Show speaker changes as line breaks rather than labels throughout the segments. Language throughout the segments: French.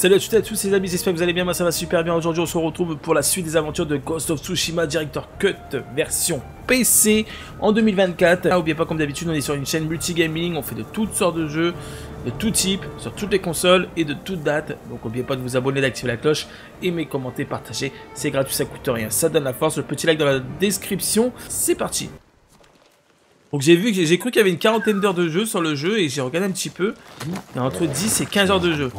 Salut à toutes et à tous les amis, j'espère que vous allez bien, moi ça va super bien. Aujourd'hui on se retrouve pour la suite des aventures de Ghost of Tsushima Director Cut version PC en 2024. Ah, n'oubliez pas comme d'habitude on est sur une chaîne multigaming, on fait de toutes sortes de jeux, de tout type, sur toutes les consoles et de toutes dates. Donc n'oubliez pas de vous abonner, d'activer la cloche, aimer, commenter, partager, c'est gratuit, ça coûte rien, ça donne la force. Le petit like dans la description, c'est parti. Donc j'ai vu j'ai cru qu'il y avait une quarantaine d'heures de jeu sur le jeu et j'ai regardé un petit peu. Il y a entre 10 et 15 heures de jeu.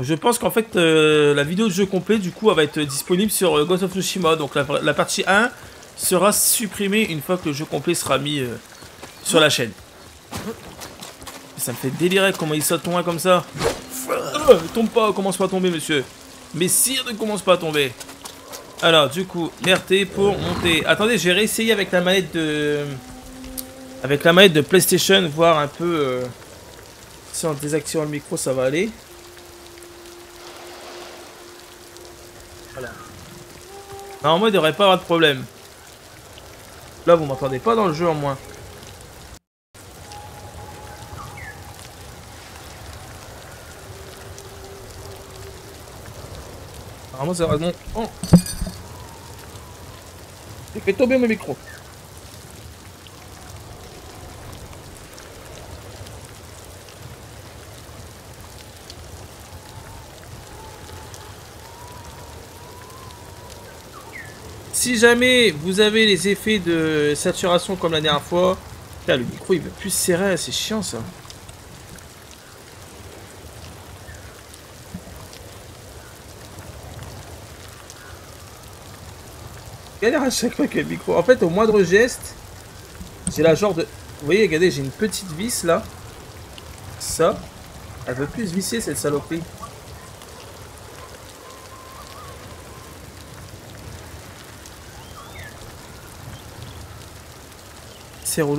Je pense qu'en fait, euh, la vidéo de jeu complet, du coup, elle va être disponible sur euh, Ghost of Tsushima. Donc la, partie 1 sera supprimée une fois que le jeu complet sera mis euh, sur la chaîne. Ça me fait délirer comment il saute loin comme ça. tombe pas, commence pas à tomber, monsieur. Mais sire ne commence pas à tomber. Alors, du coup, RT pour monter. Attendez, j'ai réessayé avec la manette de... Avec la manette de PlayStation, voir un peu... Si en désactivant le micro, ça va aller. Normalement, il devrait pas avoir de problème. Là, vous m'entendez pas dans le jeu en moins. Normalement, ça va bon. Oh. J'ai fait tomber mon micro. Si jamais vous avez les effets de saturation comme la dernière fois, le micro il veut plus serrer, c'est chiant ça. Galère à chaque fois avec le micro. En fait, au moindre geste, j'ai la genre de... Vous voyez, regardez, j'ai une petite vis là. Ça. Elle veut plus visser cette saloperie.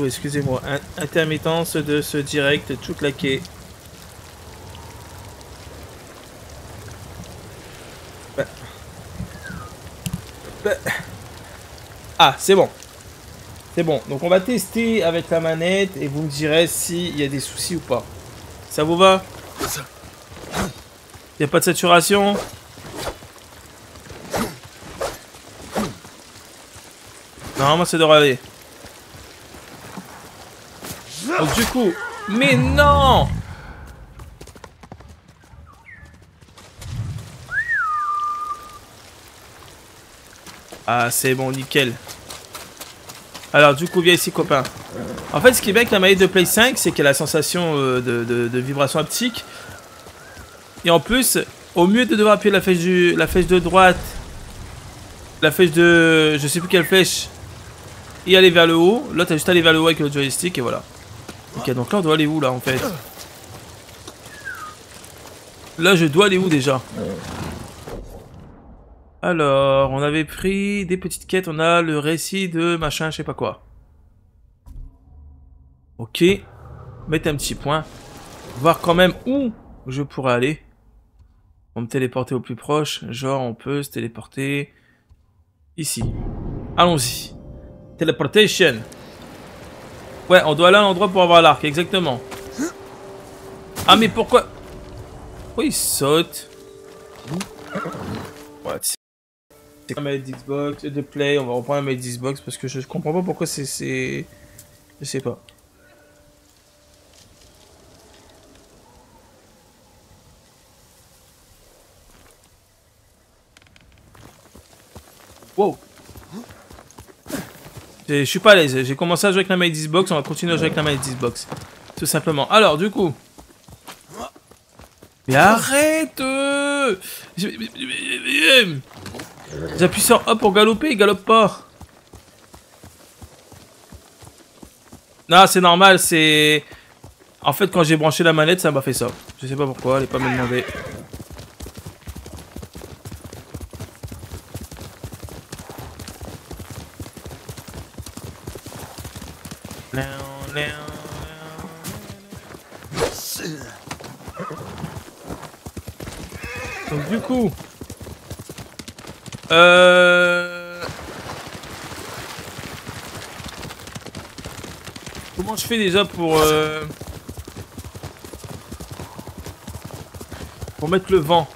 Excusez-moi. Intermittence de ce direct tout claqué. Bah. Bah. Ah, c'est bon. C'est bon. Donc on va tester avec la manette et vous me direz s'il y a des soucis ou pas. Ça vous va? Il n'y a pas de saturation? Normalement c'est de aller. Donc du coup... Mais non Ah, c'est bon, nickel. Alors, du coup, viens ici, copain. En fait, ce qui est bien avec la manette de Play 5, c'est qu'elle a la sensation euh, de, vibration haptique. Et en plus, au mieux de devoir appuyer la flèche, du, la flèche de droite, la flèche de... je sais plus quelle flèche, et aller vers le haut, là, t'as juste aller vers le haut avec le joystick, et voilà. Ok, donc là, on doit aller où, là, en fait Là, je dois aller où, déjà Alors, on avait pris des petites quêtes. On a le récit de machin, je sais pas quoi. Ok. Mettre un petit point. Voir quand même où je pourrais aller. On me téléporter au plus proche. Genre, on peut se téléporter ici. Allons-y. Teleportation. Ouais, on doit aller à l'endroit pour avoir l'arc, exactement. Ah, mais pourquoi? Pourquoi il saute? Ouais, c'est comme Xbox, de Play, on va reprendre avec Xbox parce que je comprends pas pourquoi c'est... Je sais pas. Wow je suis pas à l'aise. J'ai commencé à jouer avec la manette Xbox, on va continuer à jouer avec la manette Xbox. Tout simplement. Alors, du coup... Mais arrête J'appuie sur hop pour galoper, il galope pas. Non, c'est normal, c'est... En fait, quand j'ai branché la manette, ça m'a fait ça. Je sais pas pourquoi, elle est pas me demander. Du coup... Euh... Comment je fais déjà pour... Euh... Pour mettre le vent?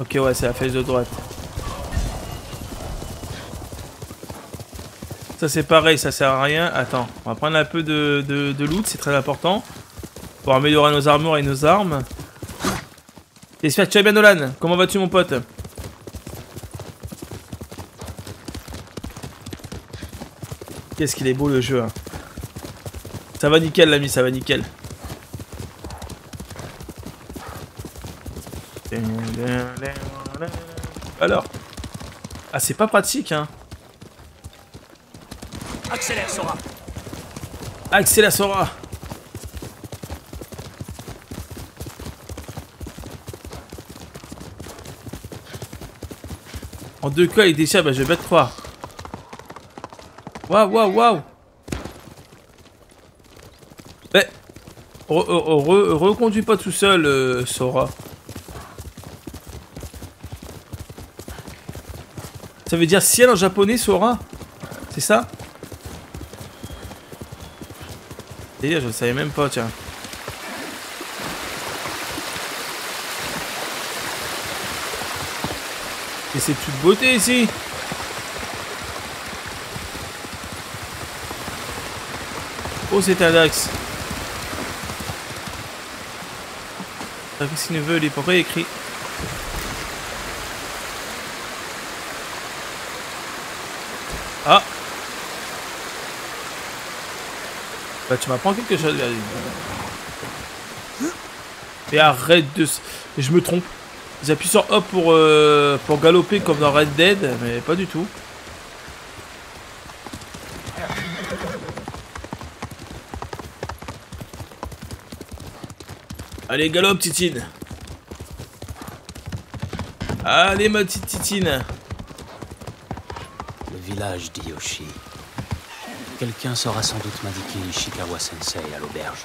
Ok, ouais, c'est la flèche de droite. Ça, c'est pareil, ça sert à rien. Attends, on va prendre un peu de, de, de loot, c'est très important. Pour améliorer nos armures et nos armes. J'espère que tu vas bien, Nolan. Comment vas-tu, mon pote Qu'est-ce qu'il est beau, le jeu. hein. Ça va nickel, l'ami, ça va nickel. Alors Ah, c'est pas pratique, hein.
Accélère, Sora.
Accélère Sora En deux cas, il déchire, bah je vais te croire. Waouh, waouh, waouh Mais... re- re- re- Reconduis pas tout seul, euh, Sora. Ça veut dire ciel en japonais, Sora? C'est ça? Délire, je savais même pas, tiens. C'est toute beauté ici Oh, c'est un Dax. Qu'est-ce veut, lui Pourquoi il écrit Ah Bah tu m'apprends quelque chose. Et arrête de... Je me trompe. J'appuie sur hop pour, euh, pour galoper comme dans Red Dead, mais pas du tout. Allez, galope, Titine. Allez, ma petite Titine.
Le village d'Yoshi. Quelqu'un saura sans doute m'indiquer Ishikawa Sensei à l'auberge.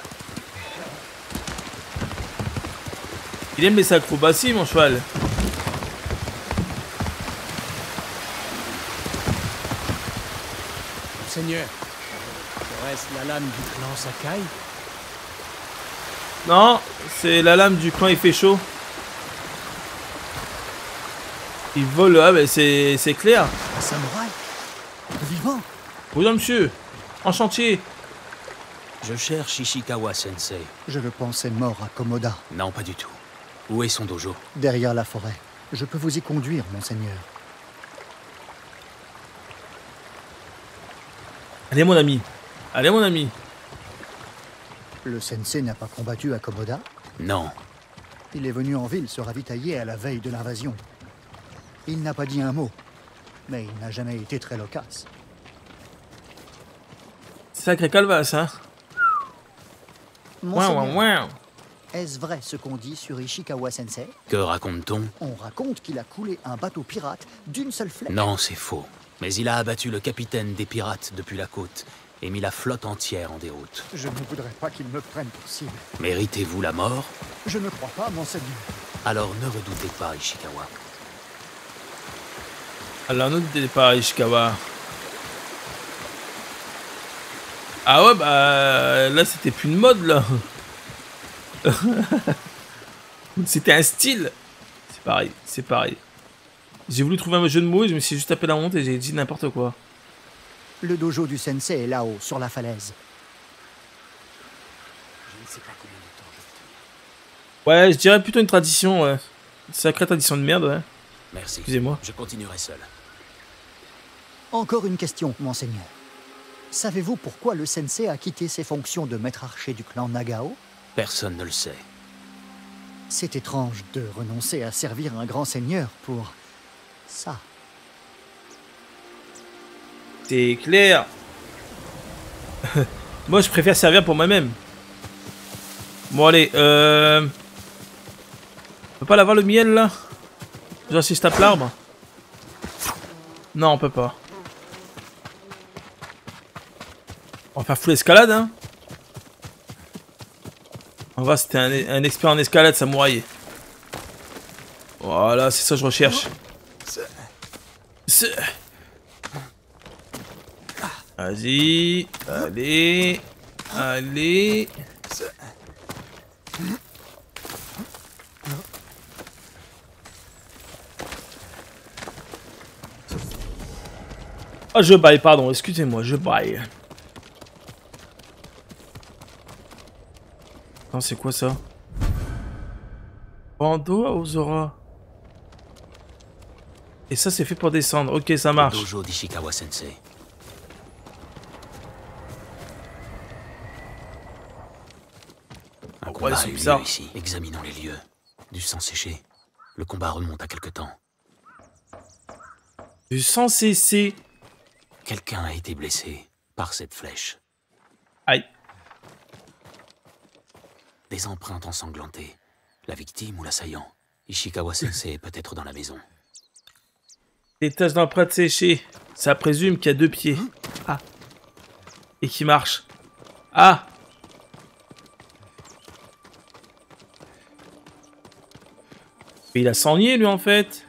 Il aime les acrobaties, mon cheval.
Seigneur, serait-ce la lame du clan Sakai
Non, c'est la lame du coin, il fait chaud. Il vole, ah ben c'est c'est clair.
Un samouraï Vivant
Oui, monsieur. En chantier.
Je cherche Ishikawa Sensei.
Je le pensais mort à Komoda,
Non, pas du tout. Où est son dojo
derrière la forêt. Je peux vous y conduire, monseigneur.
Allez, mon ami. Allez, mon ami.
Le sensei n'a pas combattu à Komoda.
Non.
Il est venu en ville se ravitailler à la veille de l'invasion. Il n'a pas dit un mot, mais il n'a jamais été très loquace.
Sacré calvasse, hein.
Monseigneur,
ouin, ouin.
Est-ce vrai ce qu'on dit sur Ishikawa Sensei?
Que raconte-t-on?
On raconte qu'il a coulé un bateau pirate d'une seule flèche.
Non, c'est faux. Mais il a abattu le capitaine des pirates depuis la côte et mis la flotte entière en déroute.
Je ne voudrais pas qu'il me prenne pour cible.
Méritez-vous la mort?
Je ne crois pas, monseigneur.
Alors ne redoutez pas Ishikawa.
Alors, nous, t'es pas Ishikawa. Ah ouais, bah là, c'était plus une mode, là. c'était un style. C'est pareil, c'est pareil. J'ai voulu trouver un jeu de mots et je me suis juste tapé la honte et j'ai dit n'importe quoi.
Le dojo du sensei est là-haut, sur la falaise.
Je ne sais pas combien de temps je
Ouais, je dirais plutôt une tradition, ouais. Une sacrée tradition de merde, ouais.
Merci.
Excusez-moi.
Je continuerai seul.
Encore une question, monseigneur. Savez-vous pourquoi le sensei a quitté ses fonctions de maître archer du clan Nagao?
Personne ne le sait.
C'est étrange de renoncer à servir un grand seigneur pour ça.
C'est clair. Moi, je préfère servir pour moi-même. Bon, allez, euh... On peut pas l'avoir le miel, là? Je tape l'arbre Non, on peut pas. On va faire full escalade, hein en vrai, c'était un, expert en escalade samouraï. Voilà, c'est ça que je recherche. Vas-y. Allez. Allez. Ah, je baille, pardon, excusez-moi, je baille. C'est quoi ça Bandeau à Ozora. Et ça, c'est fait pour descendre. Ok, ça marche.
Dojo d'Ishikawa Sensei. Un
Ouais,
combat
bizarre.
lieu ici. Examinons les lieux. Du sang séché. Le combat remonte à quelque temps.
Du sang cessé.
Quelqu'un a été blessé par cette flèche.
Aïe.
Des empreintes ensanglantées. La victime ou l'assaillant. Ishikawa Sensei est peut-être dans la maison.
Des taches d'empreintes séchées. Ça présume qu'il y a deux pieds. Ah. Et qui marche. Ah Mais il a saigné lui en fait.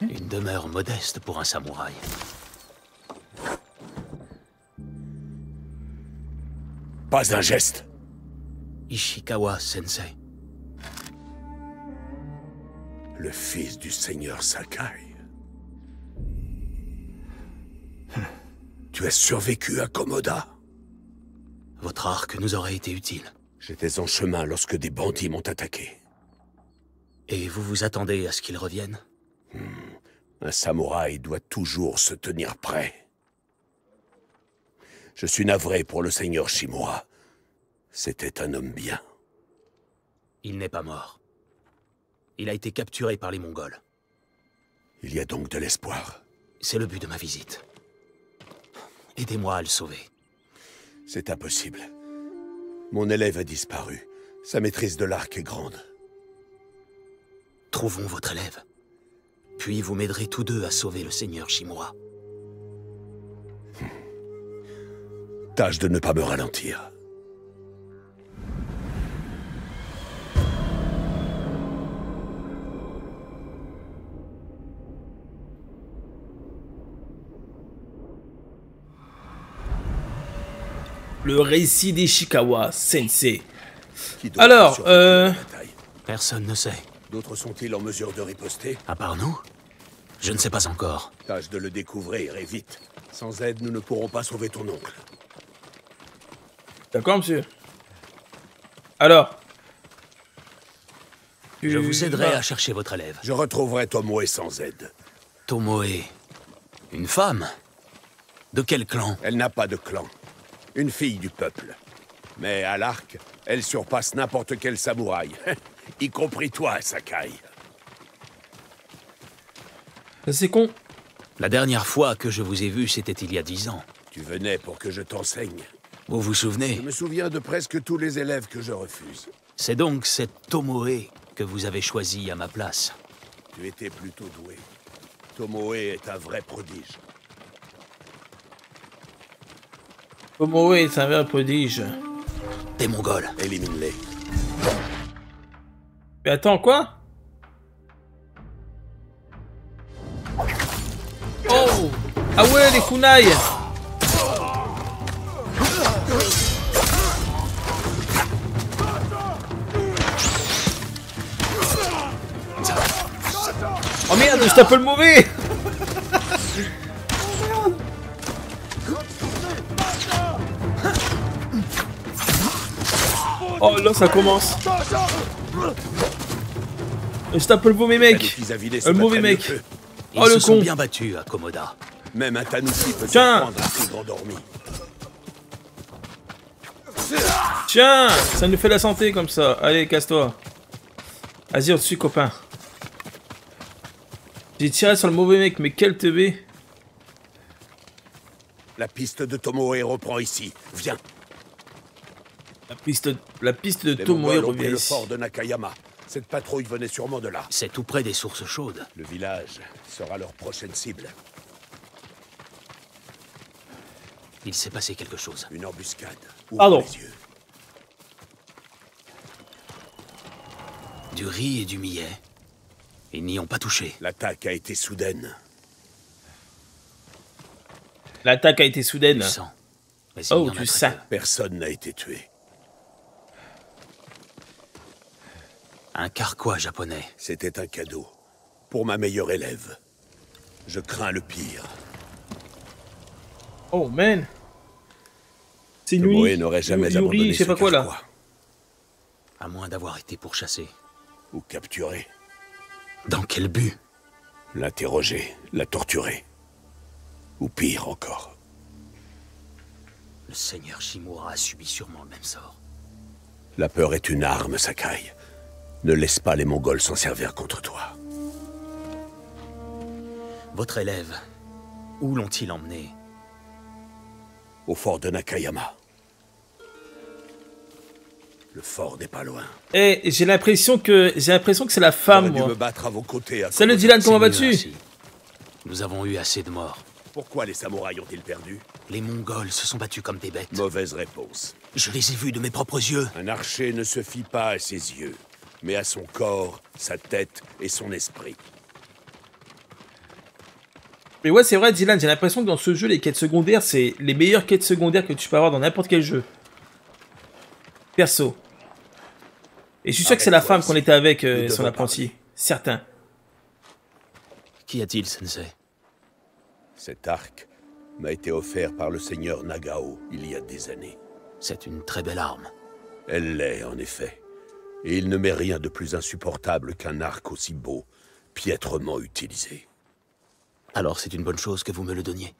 Une demeure modeste pour un samouraï.
Pas un geste.
Ishikawa Sensei.
Le fils du seigneur Sakai. Tu as survécu à Komoda.
Votre arc nous aurait été utile.
J'étais en chemin lorsque des bandits m'ont attaqué.
Et vous vous attendez à ce qu'il revienne?
Un samouraï doit toujours se tenir prêt. Je suis navré pour le seigneur Shimura. C'était un homme bien.
Il n'est pas mort. Il a été capturé par les Mongols.
Il y a donc de l'espoir.
C'est le but de ma visite. Aidez-moi à le sauver.
C'est impossible. Mon élève a disparu. Sa maîtrise de l'arc est grande.
Trouvons votre élève. Puis vous m'aiderez tous deux à sauver le seigneur Shimura.
Tâche de ne pas me ralentir.
Le récit d'Ishikawa Sensei. Alors, euh,
Personne ne sait.
D'autres sont-ils en mesure de riposter?
À part nous? Je ne sais pas encore.
Tâche de le découvrir et vite. Sans aide, nous ne pourrons pas sauver ton oncle.
D'accord, monsieur? Alors?
Je vous aiderai à chercher votre élève.
Je retrouverai Tomoe sans aide.
Tomoe. Une femme? De quel clan?
Elle n'a pas de clan. Une fille du peuple. Mais à l'arc, elle surpasse n'importe quel samouraï. y compris toi, Sakai.
C'est con.
La dernière fois que je vous ai vu, c'était il y a dix ans.
Tu venais pour que je t'enseigne.
Vous vous souvenez
Je me souviens de presque tous les élèves que je refuse.
C'est donc cette Tomoe que vous avez choisie à ma place.
Tu étais plutôt doué. Tomoe est un vrai prodige.
Tomoe est un vrai prodige.
Des Mongols.
Élimine-les.
Mais attends, quoi? Oh Ah ouais, les kunai Oh je tape le mauvais Oh là, ça commence Je tape le mauvais mec
se
Un mauvais mec. Oh, le con.
bien battus à Komoda.
Même un Tanuki peut
Tiens.
un.
Tiens Ça nous fait la santé comme ça. Allez, casse-toi. Vas-y, au-dessus, copain. J'ai tiré sur le mauvais mec, mais quel teubé.
La piste de Tomoe reprend ici. Viens.
La piste, la piste de
Les
Tomoe revient
le
ici.
fort de Nakayama. Cette patrouille venait sûrement de là.
C'est tout près des sources chaudes.
Le village sera leur prochaine cible.
Il s'est passé quelque chose.
Une embuscade. Ouvre
Pardon.
les yeux.
Du riz et du millet. Ils n'y ont pas touché.
L'attaque a été soudaine.
L'attaque a été soudaine.
Du sang. Mais il y
Oh, sang.
peu.
Personne n'a été tué.
Un carquois japonais.
C'était un cadeau. pour ma meilleure élève. Je crains le pire.
Oh man. C'est Yuri.
n'aurait jamais
Yuri,
abandonné
je sais
ce
pas quoi là.
carquois.
À moins d'avoir été pourchassé.
Ou capturé,
Dans quel but
l'interroger, la torturer. Ou pire encore.
Le seigneur Shimura a subi sûrement le même sort.
La peur est une arme, Sakai. Ne laisse pas les Mongols s'en servir contre toi.
Votre élève, où l'ont-ils emmené
Au fort de Nakayama. Le fort n'est pas loin.
Eh, j'ai l'impression que j'ai l'impression que c'est la femme
dû
moi.
me battre à vos côtés. à
Salut. Dylan, comment vas-tu.
Nous avons eu assez de morts.
Pourquoi les samouraïs ont-ils perdu?
Les Mongols se sont battus comme des bêtes.
Mauvaise réponse.
Je les ai vus de mes propres yeux.
Un archer ne se fie pas à ses yeux, mais à son corps, sa tête et son esprit.
Mais ouais, c'est vrai Dylan, j'ai l'impression que dans ce jeu les quêtes secondaires, c'est les meilleures quêtes secondaires que tu peux avoir dans n'importe quel jeu. Perso. Et je suis sûr que c'est la femme qu'on était avec euh, son apprenti. Certain.
Qu'y a-t-il, sensei?
Cet arc m'a été offert par le seigneur Nagao il y a des années.
C'est une très belle arme.
Elle l'est, en effet. Et il ne m'est rien de plus insupportable qu'un arc aussi beau, piètrement utilisé.
Alors c'est une bonne chose que vous me le donniez.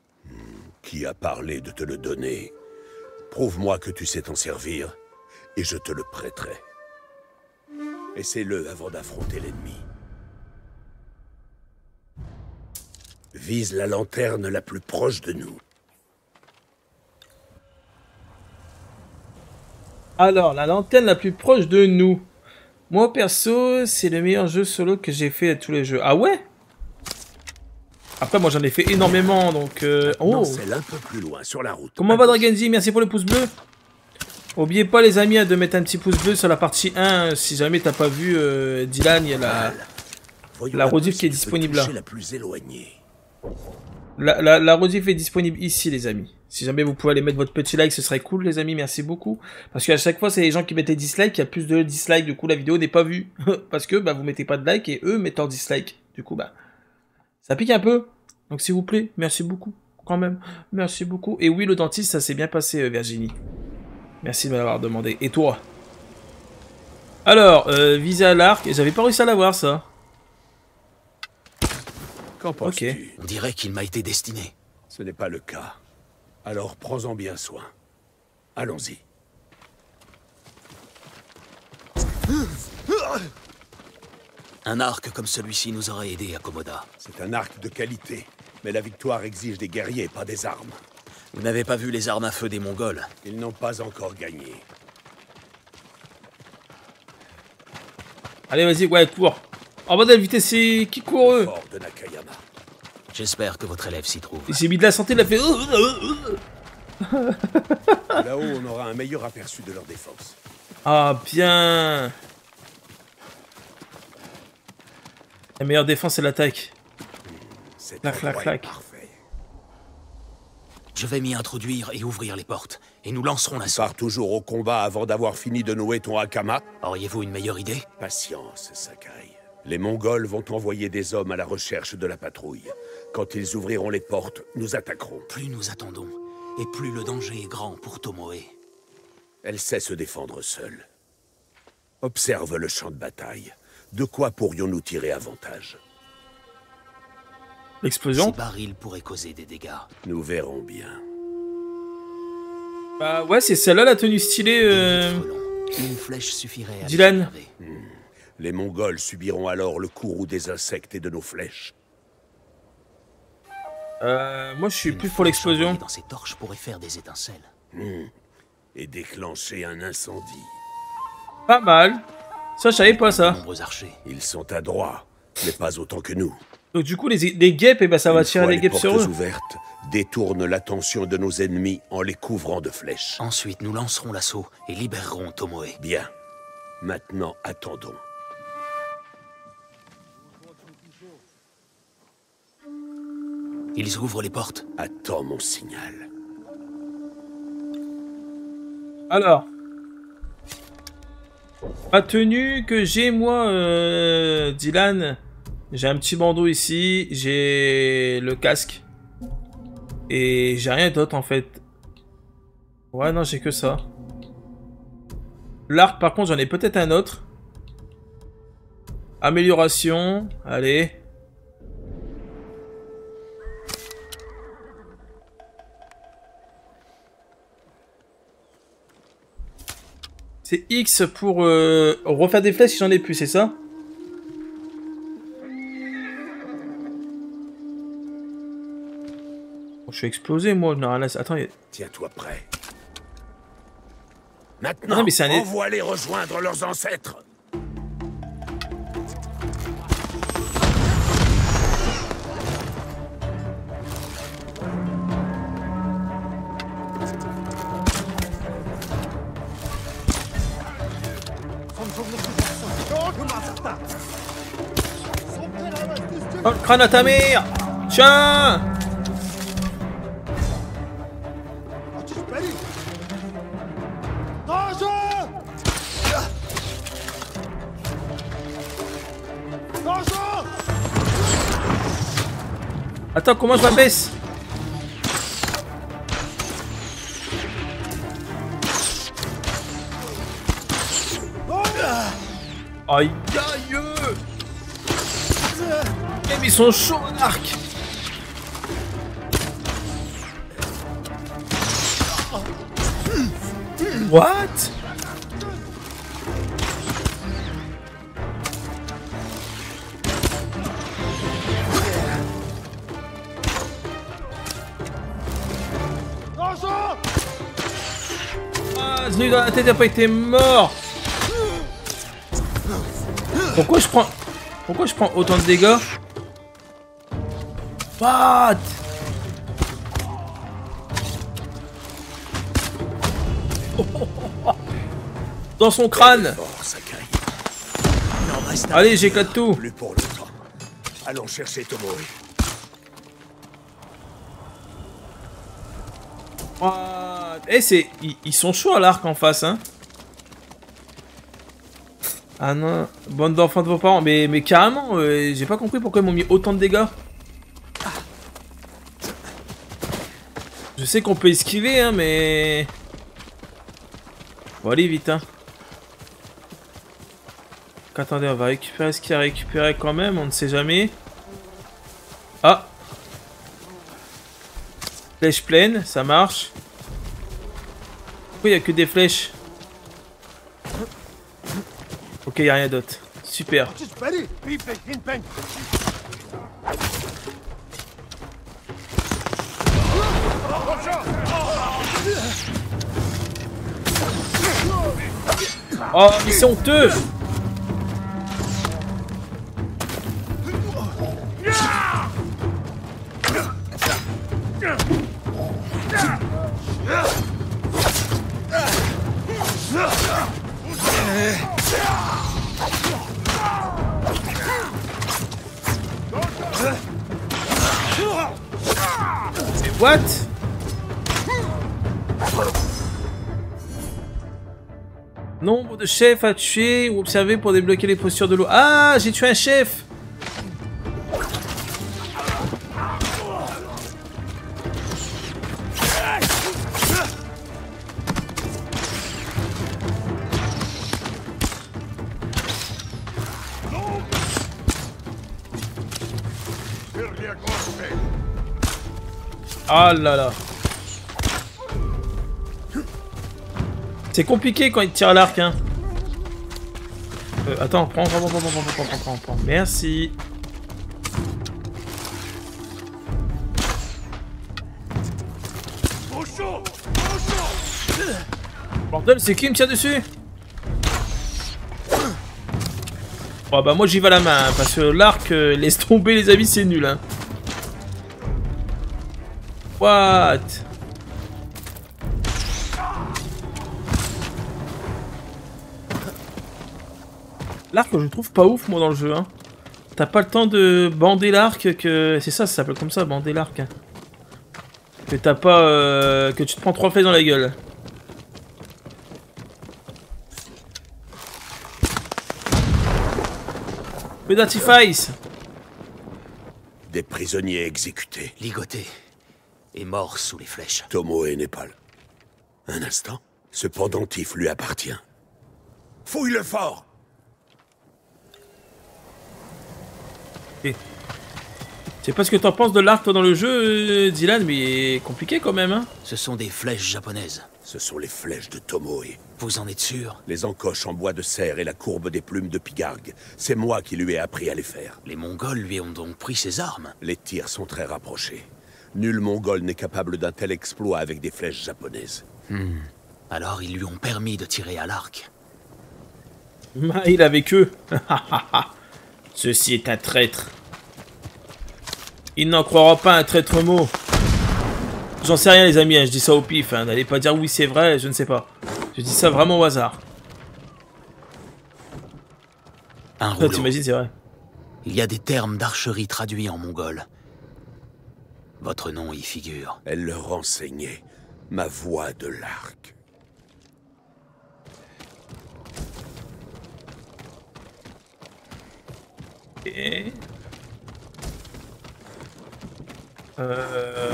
Qui a parlé de te le donner? Prouve-moi que tu sais t'en servir, et je te le prêterai. Essaie-le avant d'affronter l'ennemi. Vise la lanterne la plus proche de nous.
Alors, la lanterne la plus proche de nous. Moi, perso, c'est le meilleur jeu solo que j'ai fait à tous les jeux. Ah ouais? Après, moi, j'en ai fait énormément, donc... euh, Oh
celle un peu plus loin, sur la route.
Comment va Merci pour le pouce bleu. Oubliez pas, les amis, hein, de mettre un petit pouce bleu sur la partie 1. euh, Si jamais t'as pas vu euh, Dylan, il y a la...
Voyons
la rediff qui est disponible là.
la plus éloignée.
La, la, la rediff est disponible ici, les amis. Si jamais vous pouvez aller mettre votre petit like, ce serait cool, les amis. Merci beaucoup. Parce qu'à chaque fois, c'est les gens qui mettent des dislikes. Il y a plus de dislikes. Du coup, la vidéo n'est pas vue. Parce que bah, vous mettez pas de like et eux mettent leur dislike. Du coup, bah, ça pique un peu. Donc, s'il vous plaît, merci beaucoup. Quand même. Merci beaucoup. Et oui, le dentiste, ça s'est bien passé, euh, Virginie. Merci de me l'avoir demandé. Et toi? Alors, euh, visée à l'arc. J'avais pas réussi à l'avoir, ça.
Qu'en penses-tu?
On dirait qu'il m'a été destiné.
Ce n'est pas le cas. Alors prends-en bien soin. Allons-y.
Un arc comme celui-ci nous aurait aidé à Komoda.
C'est un arc de qualité, mais la victoire exige des guerriers, pas des armes.
Vous n'avez pas vu les armes à feu des Mongols
Ils n'ont pas encore gagné.
Allez, vas-y, ouais, cours. Oh, bordel, vitesse, c'est qui court, eux
Fort de Nakayama.
J'espère que votre élève s'y trouve.
Il s'est mis de la santé, il a fait...
Là-haut, on aura un meilleur aperçu de leur défense.
Ah, bien. La meilleure défense, c'est l'attaque.
C'est
Clac, clac, clac.
Je vais m'y introduire et ouvrir les portes. Et nous lancerons l'assaut.
Pars toujours au combat avant d'avoir fini de nouer ton hakama
Auriez-vous une meilleure idée?
Patience, Sakai. Les Mongols vont envoyer des hommes à la recherche de la patrouille. Quand ils ouvriront les portes, nous attaquerons.
Plus nous attendons, et plus le danger est grand pour Tomoe.
Elle sait se défendre seule. Observe le champ de bataille. De quoi pourrions-nous tirer avantage?
Ces
L'explosion
barils pourraient causer des dégâts.
Nous verrons bien.
Bah ouais, c'est celle-là la tenue stylée. euh.
Une flèche suffirait à les
Dylan.
énerver.
Les Mongols subiront alors le courroux des insectes et de nos flèches.
euh, moi, je suis
Une
plus pour l'explosion.
dans ces torches pourrait faire des étincelles.
Et déclencher un incendie.
Pas mal. Ça, je savais pas ça.
Nombreux archers.
Ils sont adroits, mais pas autant que nous.
Donc du coup, les, les guêpes, eh ben, ça va tirer les guêpes sur eux.
ouvertes, détourne l'attention de nos ennemis en les couvrant de flèches.
Ensuite, nous lancerons l'assaut et libérerons Tomoe.
Bien. Maintenant, attendons.
Ils ouvrent les portes.
Attends mon signal.
Alors. Ma tenue que j'ai, moi, euh, Dylan, J'ai un petit bandeau ici, j'ai le casque. Et j'ai rien d'autre en fait. Ouais, non, j'ai que ça. L'arc, par contre, j'en ai peut-être un autre. Amélioration, allez. C'est X pour euh, refaire des flèches si j'en ai plus, c'est ça? Explosé, moi. Non, là, attends, y
Tiens-toi prêt. Maintenant,
Non, mais un-
envoie-les rejoindre leurs ancêtres.
Oh, crâne à ta mère Tiens Attends, comment je m'abaisse Aïe aïe. Eh mais ils sont chauds en dans la tête, il pas été mort. Pourquoi je prends... Pourquoi je prends autant de dégâts? What? Dans son crâne. Allez, j'éclate tout.
Allons chercher Tomoe.
Eh, c'est... Ils, sont chauds à l'arc en face, hein Ah non, bande d'enfants de vos parents. Mais, carrément, euh, j'ai pas compris pourquoi ils m'ont mis autant de dégâts. Je sais qu'on peut esquiver, hein, mais... Bon, allez, vite, hein. Attendez, on va récupérer ce qu'il a récupéré quand même, on ne sait jamais. Ah Flèche pleine, ça marche. Pourquoi il n'y a que des flèches Ok, il a rien d'autre. Super. Oh, mais c'est honteux Chefs à tuer ou observer pour débloquer les postures de l'eau. Ah, j'ai tué un chef Ah là là. C'est compliqué quand il tire l'arc, hein. Attends, prends, prends, prends, prends, prends, prends, prends, prends. Merci. Bordel, c'est qui me tire dessus? Oh bah moi j'y vais à la main, hein, parce que l'arc, euh, laisse tomber les amis, c'est nul, hein. What? L'arc, je le trouve pas ouf, moi, dans le jeu. Hein. T'as pas le temps de bander l'arc que... C'est ça, ça s'appelle comme ça, bander l'arc. hein. Que t'as pas... euh, Que tu te prends trois flèches dans la gueule. D'artifice
Des prisonniers exécutés.
Ligoté. Et mort sous les flèches.
Tomoe n'est pas là. Un instant. Ce pendentif lui appartient. Fouille-le fort
Je sais pas ce que t'en penses de l'arc dans le jeu, euh, Dylan, mais compliqué quand même, hein.
Ce sont des flèches japonaises.
Ce sont les flèches de Tomoe.
Vous en êtes sûr?
Les encoches en bois de cerf et la courbe des plumes de Pigargue. C'est moi qui lui ai appris à les faire.
Les Mongols lui ont donc pris ses armes
Les tirs sont très rapprochés. Nul Mongol n'est capable d'un tel exploit avec des flèches japonaises.
Alors ils lui ont permis de tirer à l'arc.
Il avec eux. Ceci est un traître. Il n'en croira pas un traître mot. J'en sais rien les amis, hein, je dis ça au pif. hein. N'allez pas dire oui c'est vrai, je ne sais pas. Je dis ça vraiment au hasard.
Un rouleau.
t'imagines c'est vrai.
Il y a des termes d'archerie traduits en mongol. Votre nom y figure.
Elle leur enseignait ma voix de l'arc.
Euh...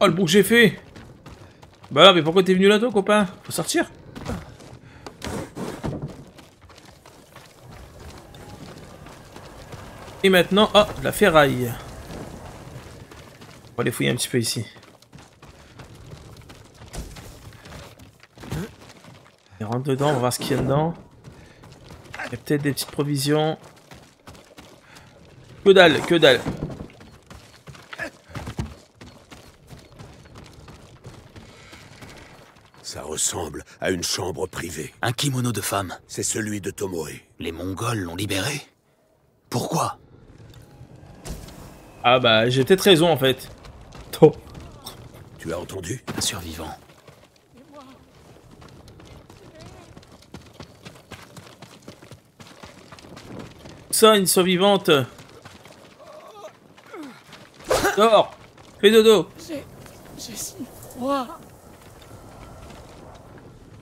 Oh le bouc que j'ai fait Bah mais pourquoi t'es venu là toi copain? Faut sortir Et maintenant, oh, la ferraille. On va aller fouiller un petit peu ici. Et rentre dedans, on va voir ce qu'il y a dedans. Il y a peut-être des petites provisions. Que dalle, que dalle.
Ça ressemble à une chambre privée.
Un kimono de femme.
C'est celui de Tomoe.
Les Mongols l'ont libéré Pourquoi?
Ah bah j'ai peut-être raison en fait. Oh.
Tu as entendu?
Un survivant.
Ça, une survivante. Dors Fais dodo
J'ai. J'ai si froid.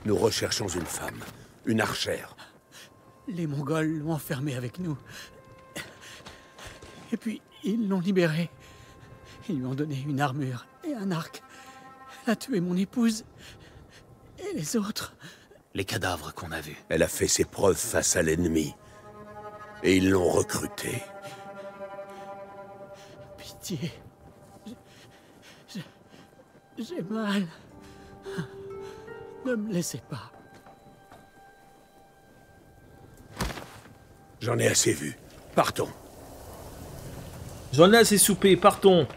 Nous recherchons une femme, une archère.
Les Mongols l'ont enfermé avec nous. Et puis, ils l'ont libéré. Ils lui ont donné une armure et un arc. Elle a tué mon épouse. Et les autres.
Les cadavres qu'on a vus.
Elle a fait ses preuves face à l'ennemi. Et ils l'ont recrutée.
Pitié. J'ai mal. Ne me laissez pas.
J'en ai assez vu. Partons.
J'en ai assez soupé, partons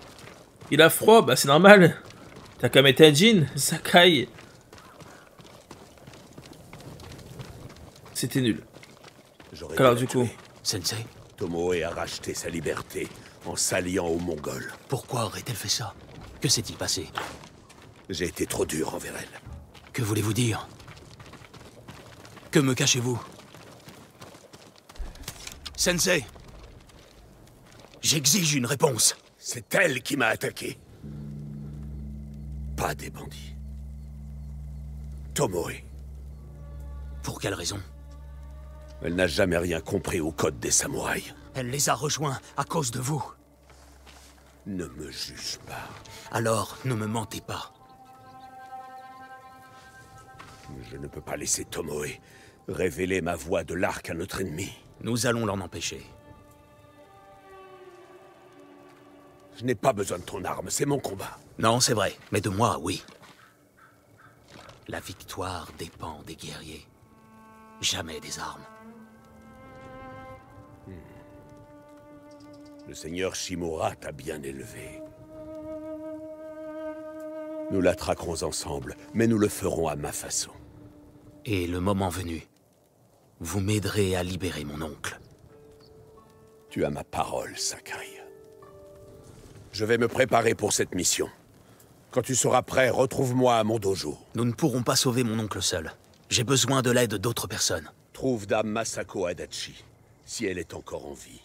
Il a froid, bah c'est normal. T'as qu'à mettre un jean, ça caille. C'était nul.
J'aurais
Alors du coup.
Sensei,
Tomoe a racheté sa liberté en s'alliant aux Mongols.
pourquoi aurait-elle fait ça? Que s'est-il passé?
J'ai été trop dur envers elle.
Que voulez-vous dire? Que me cachez-vous? Sensei J'exige une réponse.
C'est elle qui m'a attaqué. Pas des bandits. Tomoe.
Pour quelle raison?
Elle n'a jamais rien compris au code des samouraïs.
Elle les a rejoints à cause de vous.
Ne me juge pas.
Alors, ne me mentez pas.
Je ne peux pas laisser Tomoe révéler ma voix de l'arc à notre ennemi.
Nous allons l'en empêcher.
Je n'ai pas besoin de ton arme, c'est mon combat.
Non, c'est vrai, mais de moi, oui. La victoire dépend des guerriers, jamais des armes.
Le seigneur Shimura t'a bien élevé. Nous la traquerons ensemble, mais nous le ferons à ma façon.
Et le moment venu, vous m'aiderez à libérer mon oncle.
Tu as ma parole, Sakai. Je vais me préparer pour cette mission. Quand tu seras prêt, retrouve-moi à mon dojo.
Nous ne pourrons pas sauver mon oncle seul. J'ai besoin de l'aide d'autres personnes.
Trouve Dame Masako Adachi, si elle est encore en vie.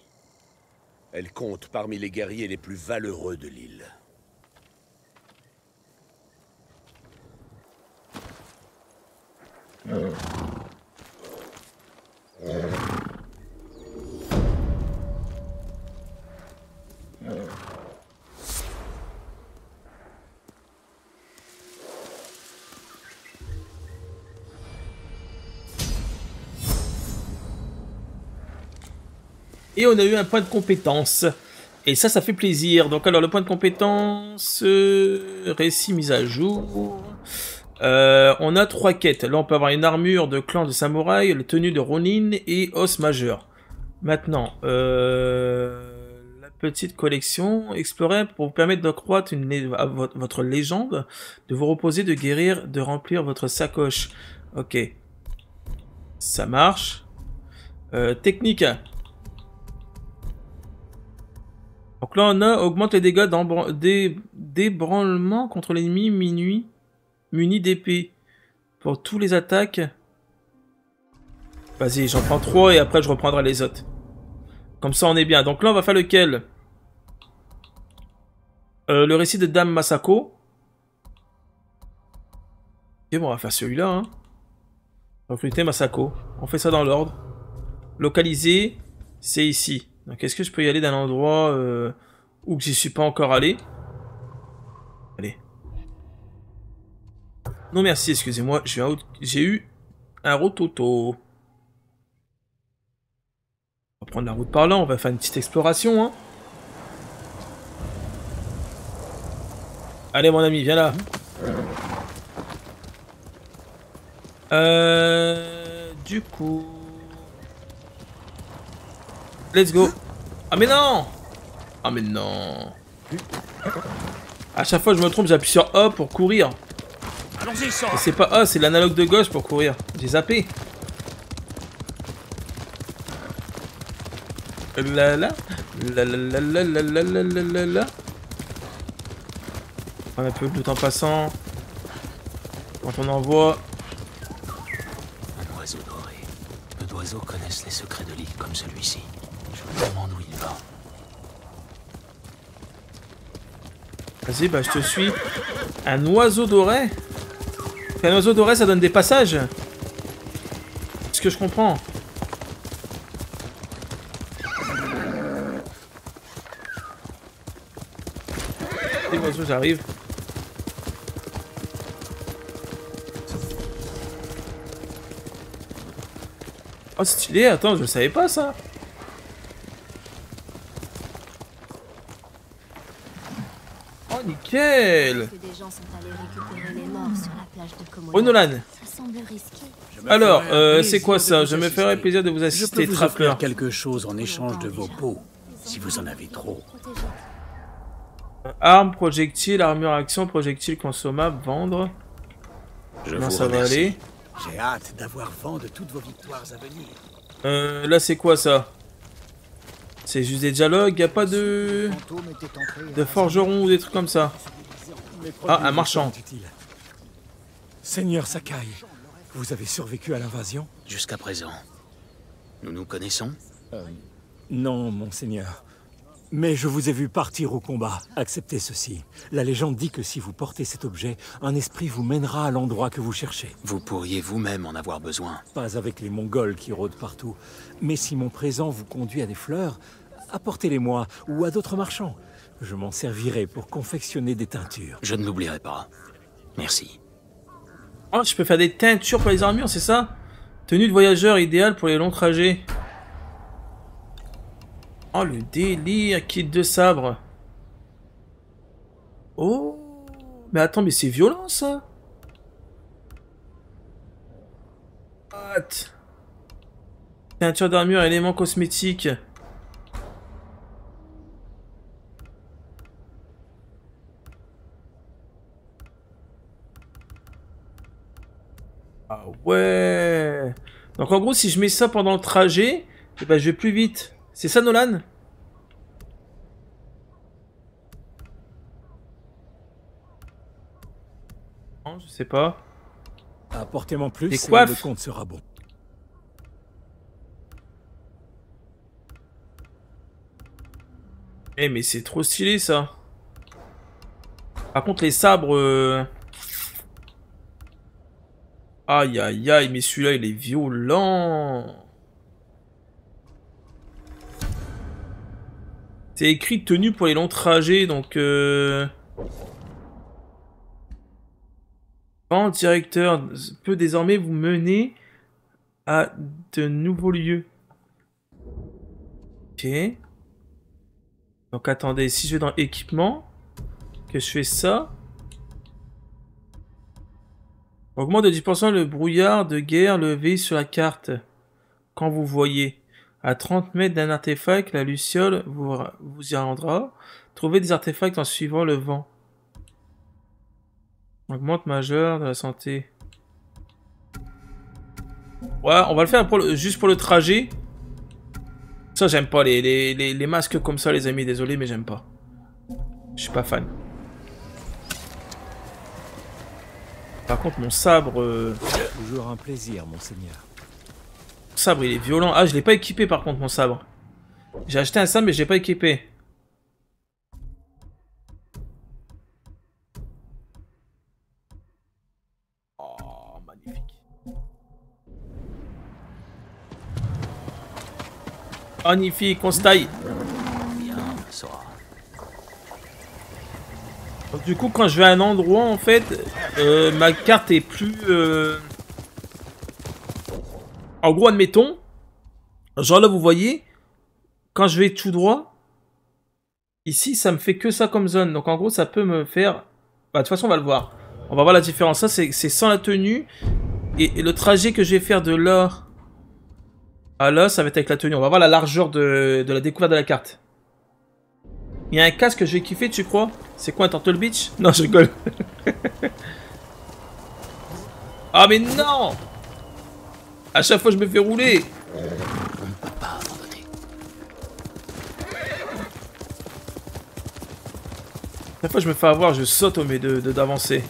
Elle compte parmi les guerriers les plus valeureux de l'île.
Et on a eu un point de compétence. Et ça, ça fait plaisir. Donc alors, le point de compétence, euh, récit mis à jour. Euh, on a trois quêtes. Là, on peut avoir une armure de clan de samouraï, le tenue de Ronin et os majeur. Maintenant, euh, la petite collection explorer pour vous permettre d'accroître votre légende, de vous reposer, de guérir, de remplir votre sacoche. Ok, ça marche. Euh, technique. Donc là, on a augmente les dégâts d'ébranlement contre l'ennemi minuit muni d'épée pour tous les attaques. Vas-y, j'en prends trois et après je reprendrai les autres. Comme ça, on est bien. Donc là, on va faire lequel? Euh, Le récit de Dame Masako. Ok, bon, on va faire celui-là. Hein. Recruter Masako. On fait ça dans l'ordre. Localiser, c'est ici. Donc, est-ce que je peux y aller d'un endroit euh, où que j'y suis pas encore allé? Non merci, excusez-moi, j'ai eu un rototo. On va prendre la route par là, on va faire une petite exploration. Hein. Allez mon ami, viens là. Euh, du coup... Let's go. Ah mais non Ah mais non À chaque fois que je me trompe, j'appuie sur A pour courir.
Allons-y,
c'est pas A, c'est l'analogue de gauche pour courir. J'ai zappé. La la la la la la la la la la la la Prendre un peu de temps passant. Quand on en voit.
Un oiseau doré. Peu d'oiseaux connaissent les secrets de l'île comme celui-ci. Je me demande où il va.
Vas-y, bah je te suis. Un oiseau doré Un oiseau doré, ça donne des passages Ce que je comprends? Des oiseaux, j'arrive. Oh, stylé, attends, je le savais pas ça. Oh, nickel
que des gens sont allés récupérer les morts sur la plage de Komodo.
Oh, Nolan. Alors, euh, c'est quoi ça Je me ferai plaisir de vous
Je peux
assister,
vous
Trapper.
offrir quelque chose en échange de vos peaux, si vous en avez trop.
Protégé.
Arme, projectile, armure action, projectile consommable, vendre.
Je
Comment ça va aller
J'ai hâte d'avoir vent de toutes vos victoires à venir.
euh, Là, c'est quoi ça? C'est juste des dialogues, y a pas de... De forgeron ou des trucs comme ça Ah, un marchand.
Seigneur Sakai, vous avez survécu à l'invasion?
Jusqu'à présent. Nous nous connaissons?
Non, monseigneur. Mais je vous ai vu partir au combat. Acceptez ceci. La légende dit que si vous portez cet objet, un esprit vous mènera à l'endroit que vous cherchez.
Vous pourriez vous-même en avoir besoin.
Pas avec les Mongols qui rôdent partout. Mais si mon présent vous conduit à des fleurs, apportez-les-moi ou à d'autres marchands. Je m'en servirai pour confectionner des teintures.
Je ne l'oublierai pas. Merci.
Oh, je peux faire des teintures pour les armures, c'est ça? Tenue de voyageur idéale pour les longs trajets. Oh, le délire, kit de sabre. Oh, mais attends, mais c'est violent, ça What? Teinture d'armure, éléments cosmétiques. Ah ouais Donc en gros, si je mets ça pendant le trajet, eh ben, je vais plus vite. C'est ça, Nolan? Non, je sais pas.
Apportez-moi plus et le compte sera bon.
Eh, mais c'est trop stylé, ça. Par contre, les sabres... euh, Aïe, aïe, aïe, mais celui-là, il est violent. C'est écrit tenue pour les longs trajets, donc... Euh... Directeur peut désormais vous mener à de nouveaux lieux. Ok. Donc attendez, si je vais dans équipement, que je fais ça. Augmente de 10% le brouillard de guerre levé sur la carte. Quand vous voyez. À 30 mètres d'un artefact, la luciole vous, vous y rendra. Trouvez des artefacts en suivant le vent. Augmente majeur de la santé. Ouais, on va le faire juste pour le trajet. Ça, j'aime pas les, les, les- les masques comme ça, les amis. Désolé, mais j'aime pas. Je suis pas fan. Par contre, mon sabre... euh,
Toujours un plaisir, monseigneur.
Mon sabre, il est violent. Ah, je l'ai pas équipé par contre, mon sabre. J'ai acheté un sabre, mais je l'ai pas équipé. Magnifique, on se taille. Du coup, quand je vais à un endroit, en fait, euh, ma carte est plus... euh, En gros, admettons, genre là, vous voyez, quand je vais tout droit, ici, ça me fait que ça comme zone. Donc, en gros, ça peut me faire... Bah, de toute façon, on va le voir. On va voir la différence. Ça, c'est sans la tenue. Et, le trajet que je vais faire de là à là, ça va être avec la tenue. On va voir la largeur de, la découverte de la carte. Il y a un casque que je vais kiffer, tu crois? C'est quoi un Turtle Beach? Non, je rigole. ah mais non À chaque fois, je me fais rouler. Chaque fois, je me fais avoir, je saute au de de- d'avancer.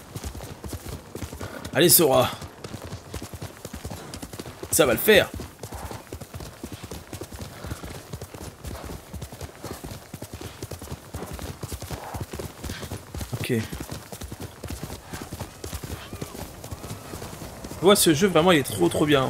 Allez, Sora. Ça va le faire. Ok. Vois ce jeu vraiment il est trop trop bien.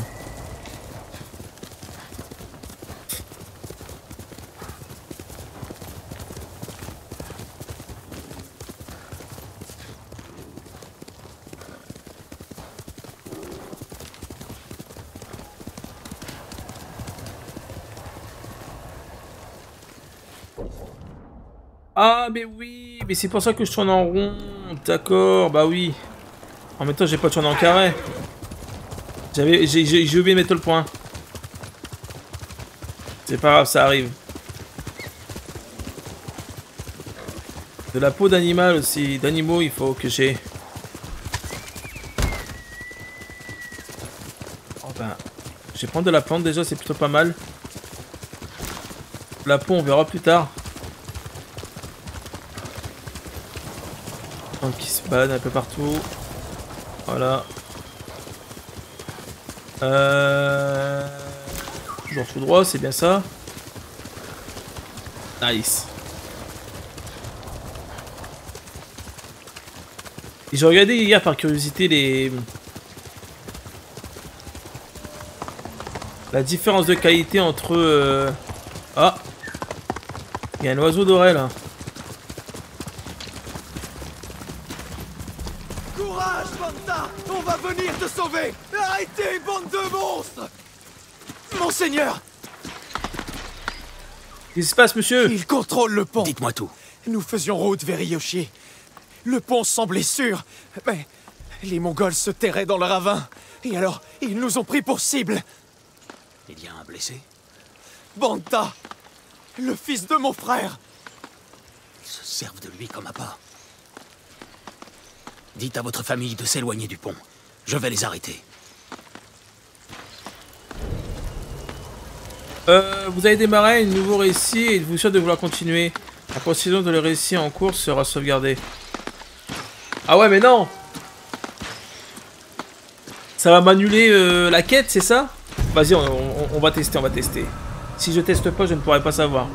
Ah mais oui, mais c'est pour ça que je tourne en rond. D'accord, bah oui. En même temps, j'ai pas tourné en carré. J'avais, j'ai, oublié de mettre le point. C'est pas grave, ça arrive. De la peau d'animal aussi, d'animaux, il faut que j'ai. Oh ben, je vais prendre de la plante déjà, c'est plutôt pas mal. La peau, on verra plus tard. Qui se balade un peu partout. Voilà. Euh... Toujours tout droit, c'est bien ça. Nice. J'ai regardé hier par curiosité les... La différence de qualité entre... euh, Ah Il y a un oiseau doré là.
Courage, Banta On va venir te sauver Arrêtez, bande de monstres Monseigneur
Qu'est-ce qui se passe, monsieur?
Il contrôle le pont
Dites-moi tout.
Nous faisions route vers Yoshi. Le pont semblait sûr, mais les Mongols se terraient dans le ravin. Et alors, ils nous ont pris pour cible.
Il y a un blessé?
Banta Le fils de mon frère
Ils se servent de lui comme appât. Dites à votre famille de s'éloigner du pont. Je vais les arrêter.
Euh, vous avez démarré un nouveau récit et vous souhaite de vouloir continuer? La procédure de le récit en cours sera sauvegardée. Ah ouais, mais non Ça va m'annuler euh, la quête, c'est ça? Vas-y, on va tester, on va tester. Si je teste pas, je ne pourrai pas savoir.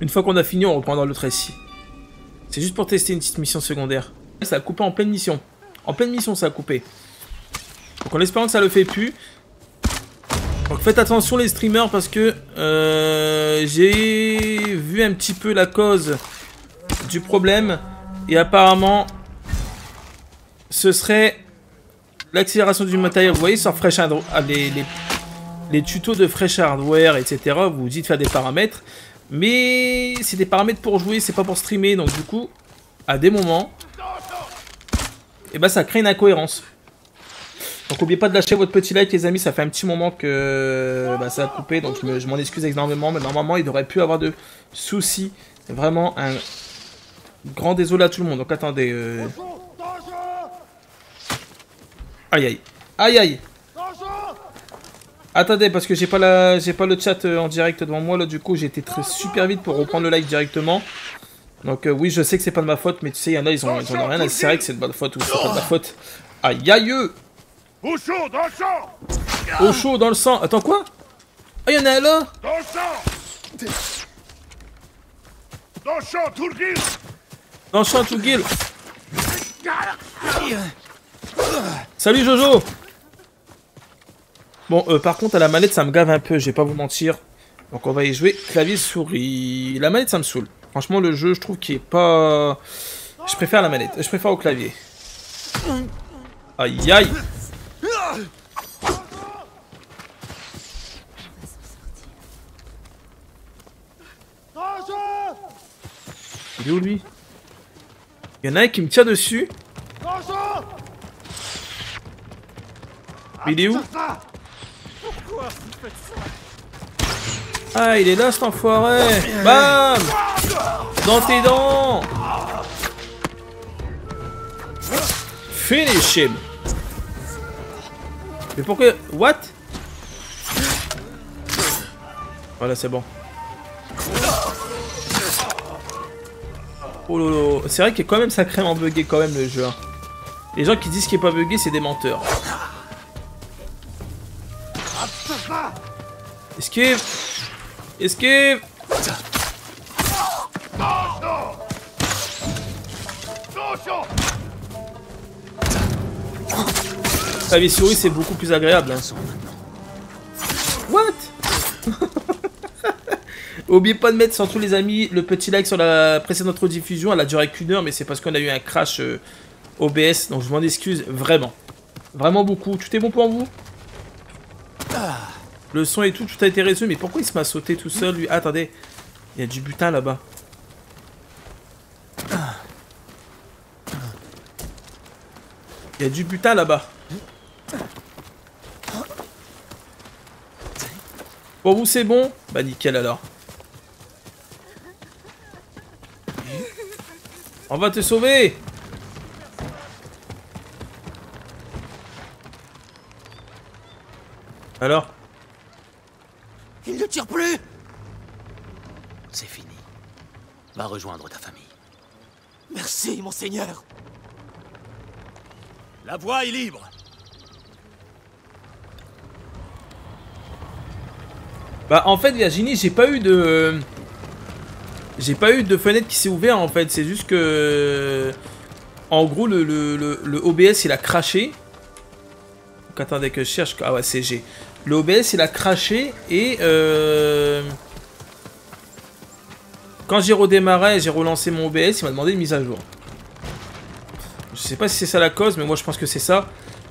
Une fois qu'on a fini, on reprendra l'autre récit. C'est juste pour tester une petite mission secondaire. Ça a coupé en pleine mission. En pleine mission, ça a coupé. Donc en espérant que ça le fait plus. Donc faites attention les streamers parce que euh, j'ai vu un petit peu la cause du problème et apparemment ce serait l'accélération du matériel. Vous voyez sur Fresh Andro- ah, les, les, tutos de Fresh Hardware, etc., vous dites faire des paramètres, mais c'est des paramètres pour jouer, c'est pas pour streamer, donc du coup, à des moments, et ben ça crée une incohérence. Donc n'oubliez pas de lâcher votre petit like les amis, ça fait un petit moment que bah, ça a coupé, donc je me- je m'en excuse énormément, mais normalement il aurait pu avoir de soucis. C'est vraiment un grand désolé à tout le monde. Donc attendez. euh, Aïe aïe. Aïe aïe. Attendez parce que j'ai pas la j'ai pas le chat euh, en direct devant moi là du coup j'ai été très super vite pour reprendre le live directement. Donc euh, oui je sais que c'est pas de ma faute mais tu sais il y en a ils ont, ils ont rien à cirer que c'est de ma faute ou c'est pas de ma faute. Aïe aïe.
Au chaud, dans le sang
Au chaud dans le sang. Attends quoi? Ah il y en a un là?
Dans le sang Dans le champ, tout le guil
Dans le champ tout guil. Salut Jojo Bon, euh, par contre, à la manette, ça me gave un peu, je vais pas vous mentir. Donc, on va y jouer clavier souris. La manette, ça me saoule. Franchement, le jeu, je trouve qu'il est pas. Je préfère la manette, je préfère au clavier. Aïe aïe Il est où lui? Il y en a un qui me tire dessus. Il est où? Ah, il est là cet enfoiré. Bam! Dans tes dents! Finish him! Mais pourquoi? What? Voilà, c'est bon. Oh lolo, c'est vrai qu'il est quand même sacrément bugué quand même le jeu. hein. Les gens qui disent qu'il est pas bugué, c'est des menteurs. Esquive Esquive Clavier souris, c'est beaucoup plus agréable. hein. Oubliez pas de mettre sur tous les amis le petit like sur la précédente rediffusion. Elle a duré qu'une heure, mais c'est parce qu'on a eu un crash euh, OBS. Donc je m'en excuse vraiment. Vraiment beaucoup. Tout est bon pour vous? Le son et tout, tout a été résolu. Mais pourquoi il se m'a sauté tout seul lui? Ah, Attendez. Il y a du butin là-bas. Il y a du butin là-bas. Pour vous, c'est bon? Bah nickel alors. On va te sauver Alors
Il ne tire plus C'est fini. Va rejoindre ta famille.
Merci, monseigneur.
La voie est libre
Bah en fait Virginie, j'ai pas eu de... J'ai pas eu de fenêtre qui s'est ouverte en fait, c'est juste que... En gros le, OBS il a craché. Donc attendez que je cherche... Ah ouais c'est. Le OBS il a craché et... Euh... Quand j'ai redémarré, j'ai relancé mon OBS, il m'a demandé une mise à jour. Je sais pas si c'est ça la cause, mais moi je pense que c'est ça.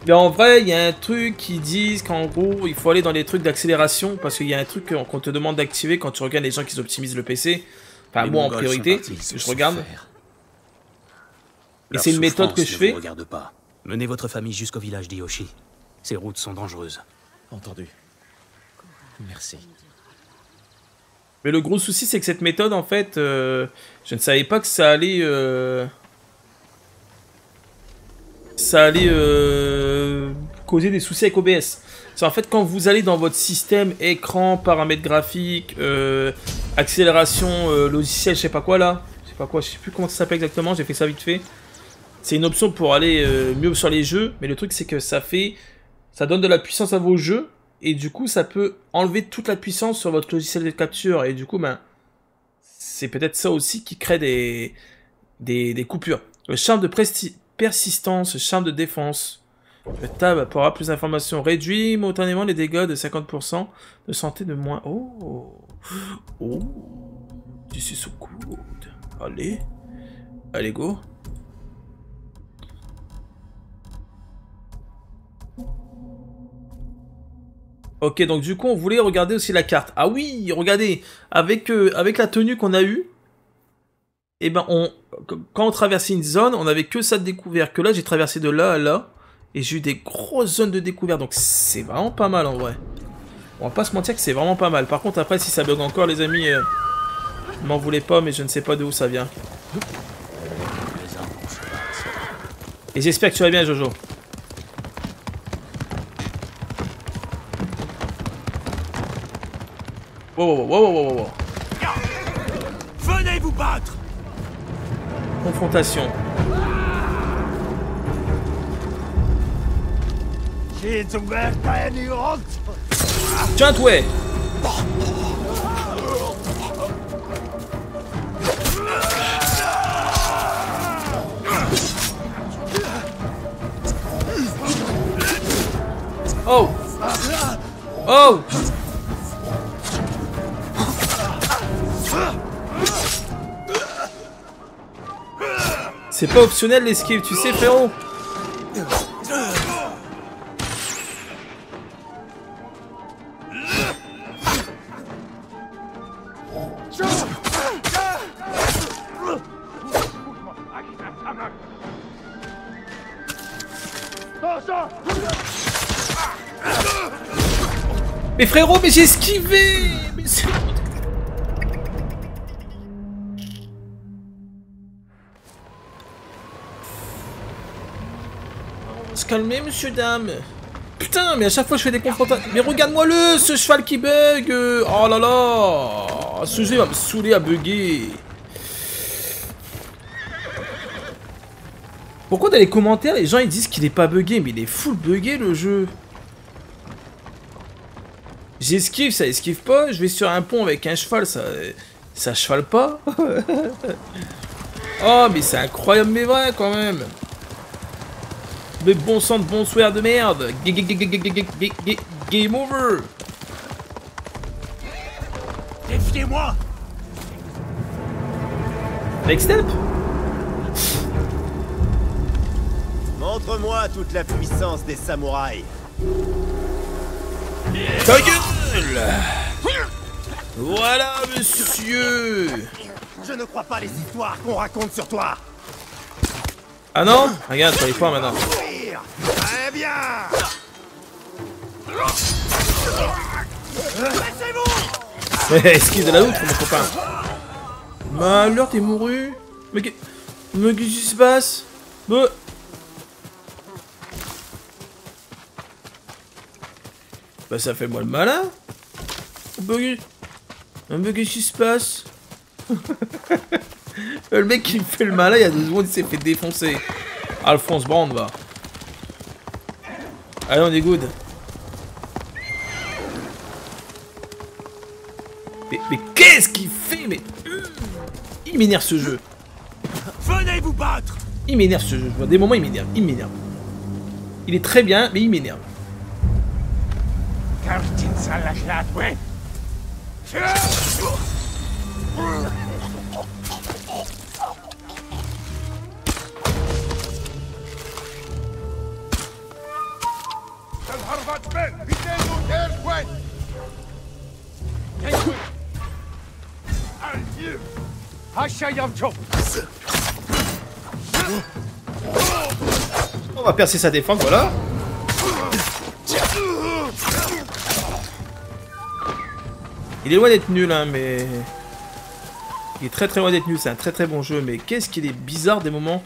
Mais en vrai, il y a un truc qui disent qu'en gros, il faut aller dans les trucs d'accélération parce qu'il y a un truc qu'on te demande d'activer quand tu regardes les gens qui optimisent le PC. Enfin,
Les
moi en priorité,
partis,
je regarde.
faire.
Et c'est une méthode que je
ne
fais.
vous regarde pas. Menez votre famille jusqu'au village d'Yoshi. Ces routes sont dangereuses.
Entendu. Merci.
Mais le gros souci, c'est que cette méthode, en fait, euh, je ne savais pas que ça allait. euh, ça allait euh, causer des soucis avec OBS. C'est en fait quand vous allez dans votre système écran, paramètres graphiques, euh, accélération euh, logiciel, je sais pas quoi là, je sais pas quoi, je sais plus comment ça s'appelle exactement, j'ai fait ça vite fait. C'est une option pour aller euh, mieux sur les jeux, mais le truc c'est que ça fait, ça donne de la puissance à vos jeux et du coup ça peut enlever toute la puissance sur votre logiciel de capture et du coup ben c'est peut-être ça aussi qui crée des des, coupures. Le charme de persistance, charme de défense. Le tab apportera plus d'informations. Réduit momentanément les dégâts de 50%. De santé de moins. Oh Oh This is so good. Allez. Allez, go. Ok, donc du coup, on voulait regarder aussi la carte. Ah oui, regardez, avec, euh, avec la tenue qu'on a eue, eh ben, on, quand on traversait une zone, on avait que ça de découvert. Que là, j'ai traversé de là à là, et j'ai eu des grosses zones de découvert. Donc c'est vraiment pas mal en vrai. On va pas se mentir que c'est vraiment pas mal. Par contre, après, si ça bug encore, les amis, euh, m'en voulez pas, mais je ne sais pas d'où ça vient. Et j'espère que tu vas bien, Jojo. Wow, wow, wow, wow, wow, wow.
Venez vous battre
Confrontation. Tiens, toi. Oh. Oh. C'est pas optionnel l'esquive, tu sais frérot Mais frérot, mais j'ai esquivé Mais c'est... Se calmer, monsieur, dame. Putain, mais à chaque fois je fais des confrontations... Mais regarde-moi le, ce cheval qui bug euh. Oh là là Ce jeu va me saouler à bugger. Pourquoi dans les commentaires, les gens ils disent qu'il est pas buggé, mais il est full buggé le jeu J'esquive, ça esquive pas. Je vais sur un pont avec un cheval, ça, ça chevale pas. oh, mais c'est incroyable, mais vrai quand même. Mais bon sang de bonsoir de merde. Ga- ga- ga- ga- ga- ga- ga- ga- Game over.
Défiez-moi
Next step.
Montre-moi toute la puissance des samouraïs.
Ta gueule Voilà, monsieur
Je ne crois pas les histoires qu'on raconte sur toi.
Ah non Regarde, tu pas maintenant.
Très bien.
Esquive de la loutre, mon copain. Alors, t'es mouru Mais qu'est- Mais qu'est-ce qui se passe Bah... Bah, ça fait moi le malin qu'est- bah, qu'est-ce qui se passe Le mec qui me fait le malin, il y a deux secondes, il s'est fait défoncer. Alphonse Brand, va. Allez, on est good. Mais, mais qu'est-ce qu'il fait Mais hum, il m'énerve ce jeu.
Venez vous battre
Il m'énerve ce jeu. Je vois Des moments, il m'énerve. Il m'énerve. Il est très bien, mais il m'énerve. On va percer sa défense, voilà. Il est loin d'être nul, hein, mais... Il est très très loin d'être nul, c'est un très très bon jeu, mais qu'est-ce qu'il est bizarre des moments.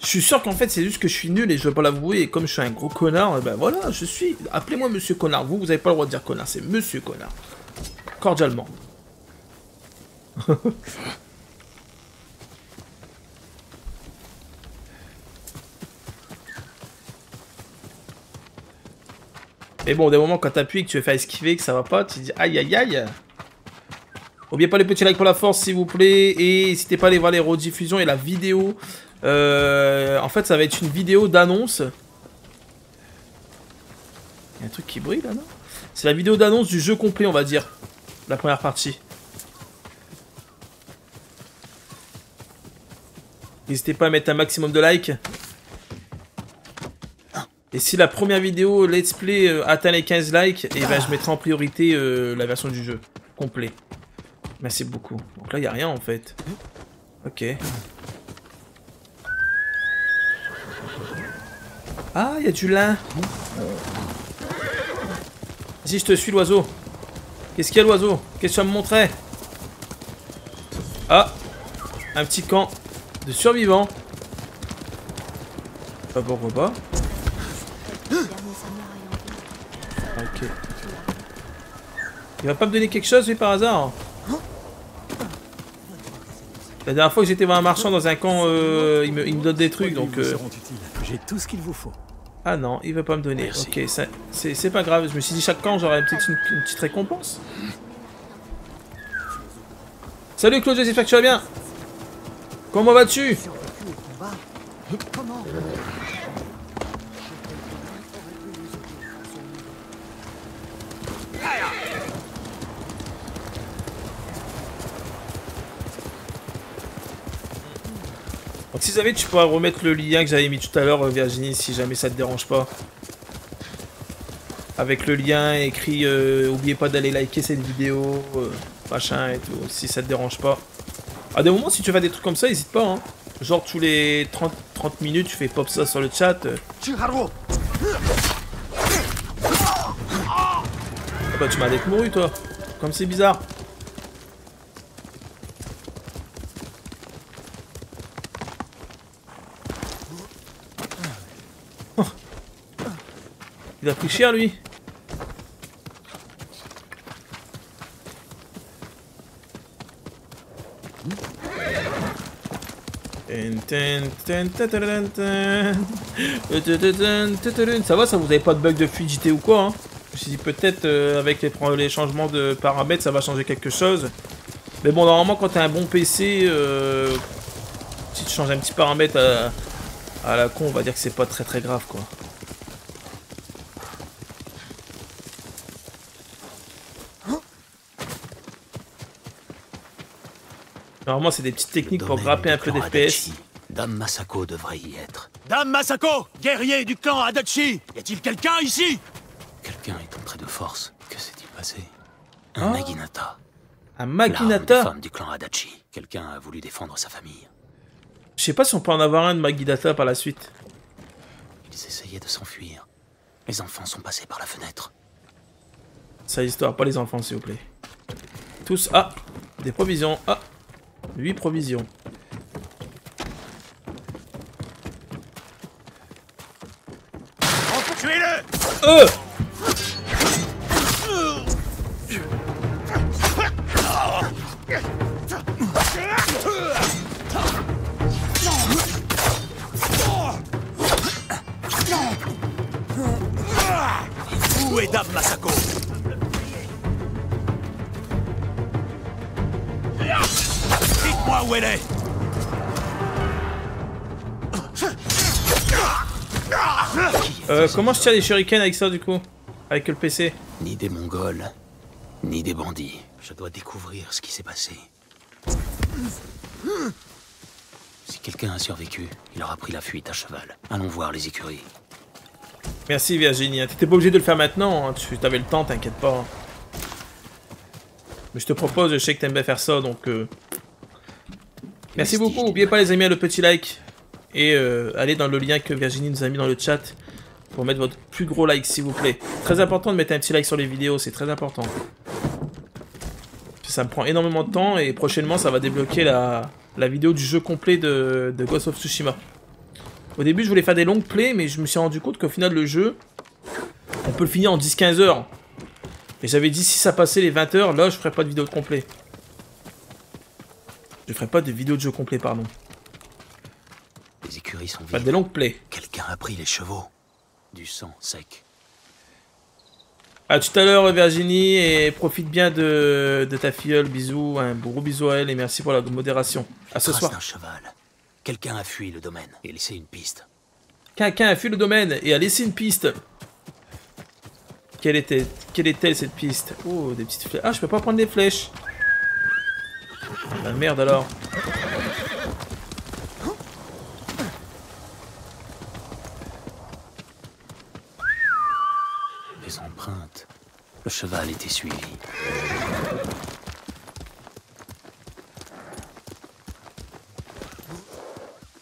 Je suis sûr qu'en fait c'est juste que je suis nul et je veux pas l'avouer, et comme je suis un gros connard, ben voilà, je suis... Appelez-moi Monsieur Connard, vous, vous avez pas le droit de dire connard, c'est Monsieur Connard. Cordialement. Mais bon, des moments quand t'appuies et que tu veux faire esquiver, que ça va pas, tu dis aïe aïe aïe. N'oubliez pas les petits likes pour la force s'il vous plaît. Et n'hésitez pas à aller voir les rediffusions et la vidéo. Euh, en fait, ça va être une vidéo d'annonce. Il y a un truc qui brille là, non? C'est la vidéo d'annonce du jeu complet, on va dire. La première partie. N'hésitez pas à mettre un maximum de likes. Et si la première vidéo Let's Play euh, atteint les 15 likes, et ben je mettrai en priorité euh, la version du jeu complet. Merci beaucoup. Donc là, il a rien en fait. Ok. Ah, il y a du lin. Vas-y, je te suis l'oiseau. Qu'est-ce qu'il y a l'oiseau? Qu'est-ce que tu vas me montrer? Ah Un petit camp de survivants. Pas pourquoi pas. Ok. Il va pas me donner quelque chose, lui, par hasard? La dernière fois que j'étais voir un marchand dans un camp, euh, il, me, il me donne des trucs, donc... Euh.
J'ai tout ce qu'il vous faut.
Ah non, il veut pas me donner. Ok, ça- c'est c'est pas grave. Je me suis dit, chaque camp, j'aurais peut-être une, une petite récompense. Salut Claude, j'espère que tu vas bien. Comment vas-tu? Donc si jamais tu pourras remettre le lien que j'avais mis tout à l'heure, euh, Virginie, si jamais ça te dérange pas. Avec le lien écrit euh, oubliez pas d'aller liker cette vidéo, euh, machin et tout, si ça te dérange pas. À des moments, si tu fais des trucs comme ça, n'hésite pas. Hein. Genre tous les 30, 30 minutes, tu fais pop ça sur le chat. euh. Ah bah tu m'as d'être mouru toi. Comme c'est bizarre. Il a pris cher lui. Ça va, ça vous avez pas de bug de fluidité ou quoi hein? Je me suis dit peut-être euh, avec les changements de paramètres ça va changer quelque chose. Mais bon, normalement quand t'as un bon PC, euh, si tu changes un petit paramètre à, à la con, on va dire que c'est pas très très grave quoi. Normalement c'est des petites techniques pour grapper un peu d'FPS.
Dame Masako devrait y être.
Dame Masako, guerrier du clan Adachi Y a-t-il quelqu'un ici?
Quelqu'un est entré de force. Que s'est-il passé? Un Naginata.
Un Maginata
femmes du clan Adachi. Quelqu'un a voulu défendre sa famille.
Je sais pas si on peut en avoir un de Magidata par la suite.
Ils essayaient de s'enfuir. Les enfants sont passés par la fenêtre.
Ça histoire, pas les enfants s'il vous plaît. Tous, ah, des provisions, ah, 8 provisions.
Tuez-le!
Euh!
Où est Dame Masako? Dites-moi où elle est
Euh, comment je tire les shurikens avec ça du coup Avec le PC
Ni des Mongols, ni des bandits. Je dois découvrir ce qui s'est passé. Si quelqu'un a survécu, il aura pris la fuite à cheval. Allons voir les écuries.
Merci Virginie, hein. t'étais pas obligé de le faire maintenant, hein. tu avais le temps, t'inquiète pas. Mais je te propose, je sais que t'aimes bien faire ça, donc... euh, Merci beaucoup, oubliez pas les amis, le petit like. Et euh, allez dans le lien que Virginie nous a mis dans le chat pour mettre votre plus gros like s'il vous plaît. Très important de mettre un petit like sur les vidéos, c'est très important. Ça me prend énormément de temps et prochainement ça va débloquer la, la vidéo du jeu complet de, de Ghost of Tsushima. Au début je voulais faire des longues plays mais je me suis rendu compte qu'au final le jeu, on peut le finir en 10-15 heures. Et j'avais dit si ça passait les 20 heures, là je ferais pas de vidéo de complet. Je ferai pas de vidéo de jeu complet, pardon.
Les écuries sont
Pas
vides.
des longues plays.
Quelqu'un a pris les chevaux. Du sang sec.
À tout à l'heure, Virginie, et profite bien de, de ta filleule. Bisous, un gros bisou à elle, et merci pour la modération. À ce soir.
cheval. Quelqu'un a fui le domaine et laissé une piste.
Quelqu'un a fui le domaine et a laissé une piste. Quelle était, quelle était cette piste? Oh, des petites flèches. Ah, je peux pas prendre des flèches. La merde alors.
ces empreintes, le cheval était suivi.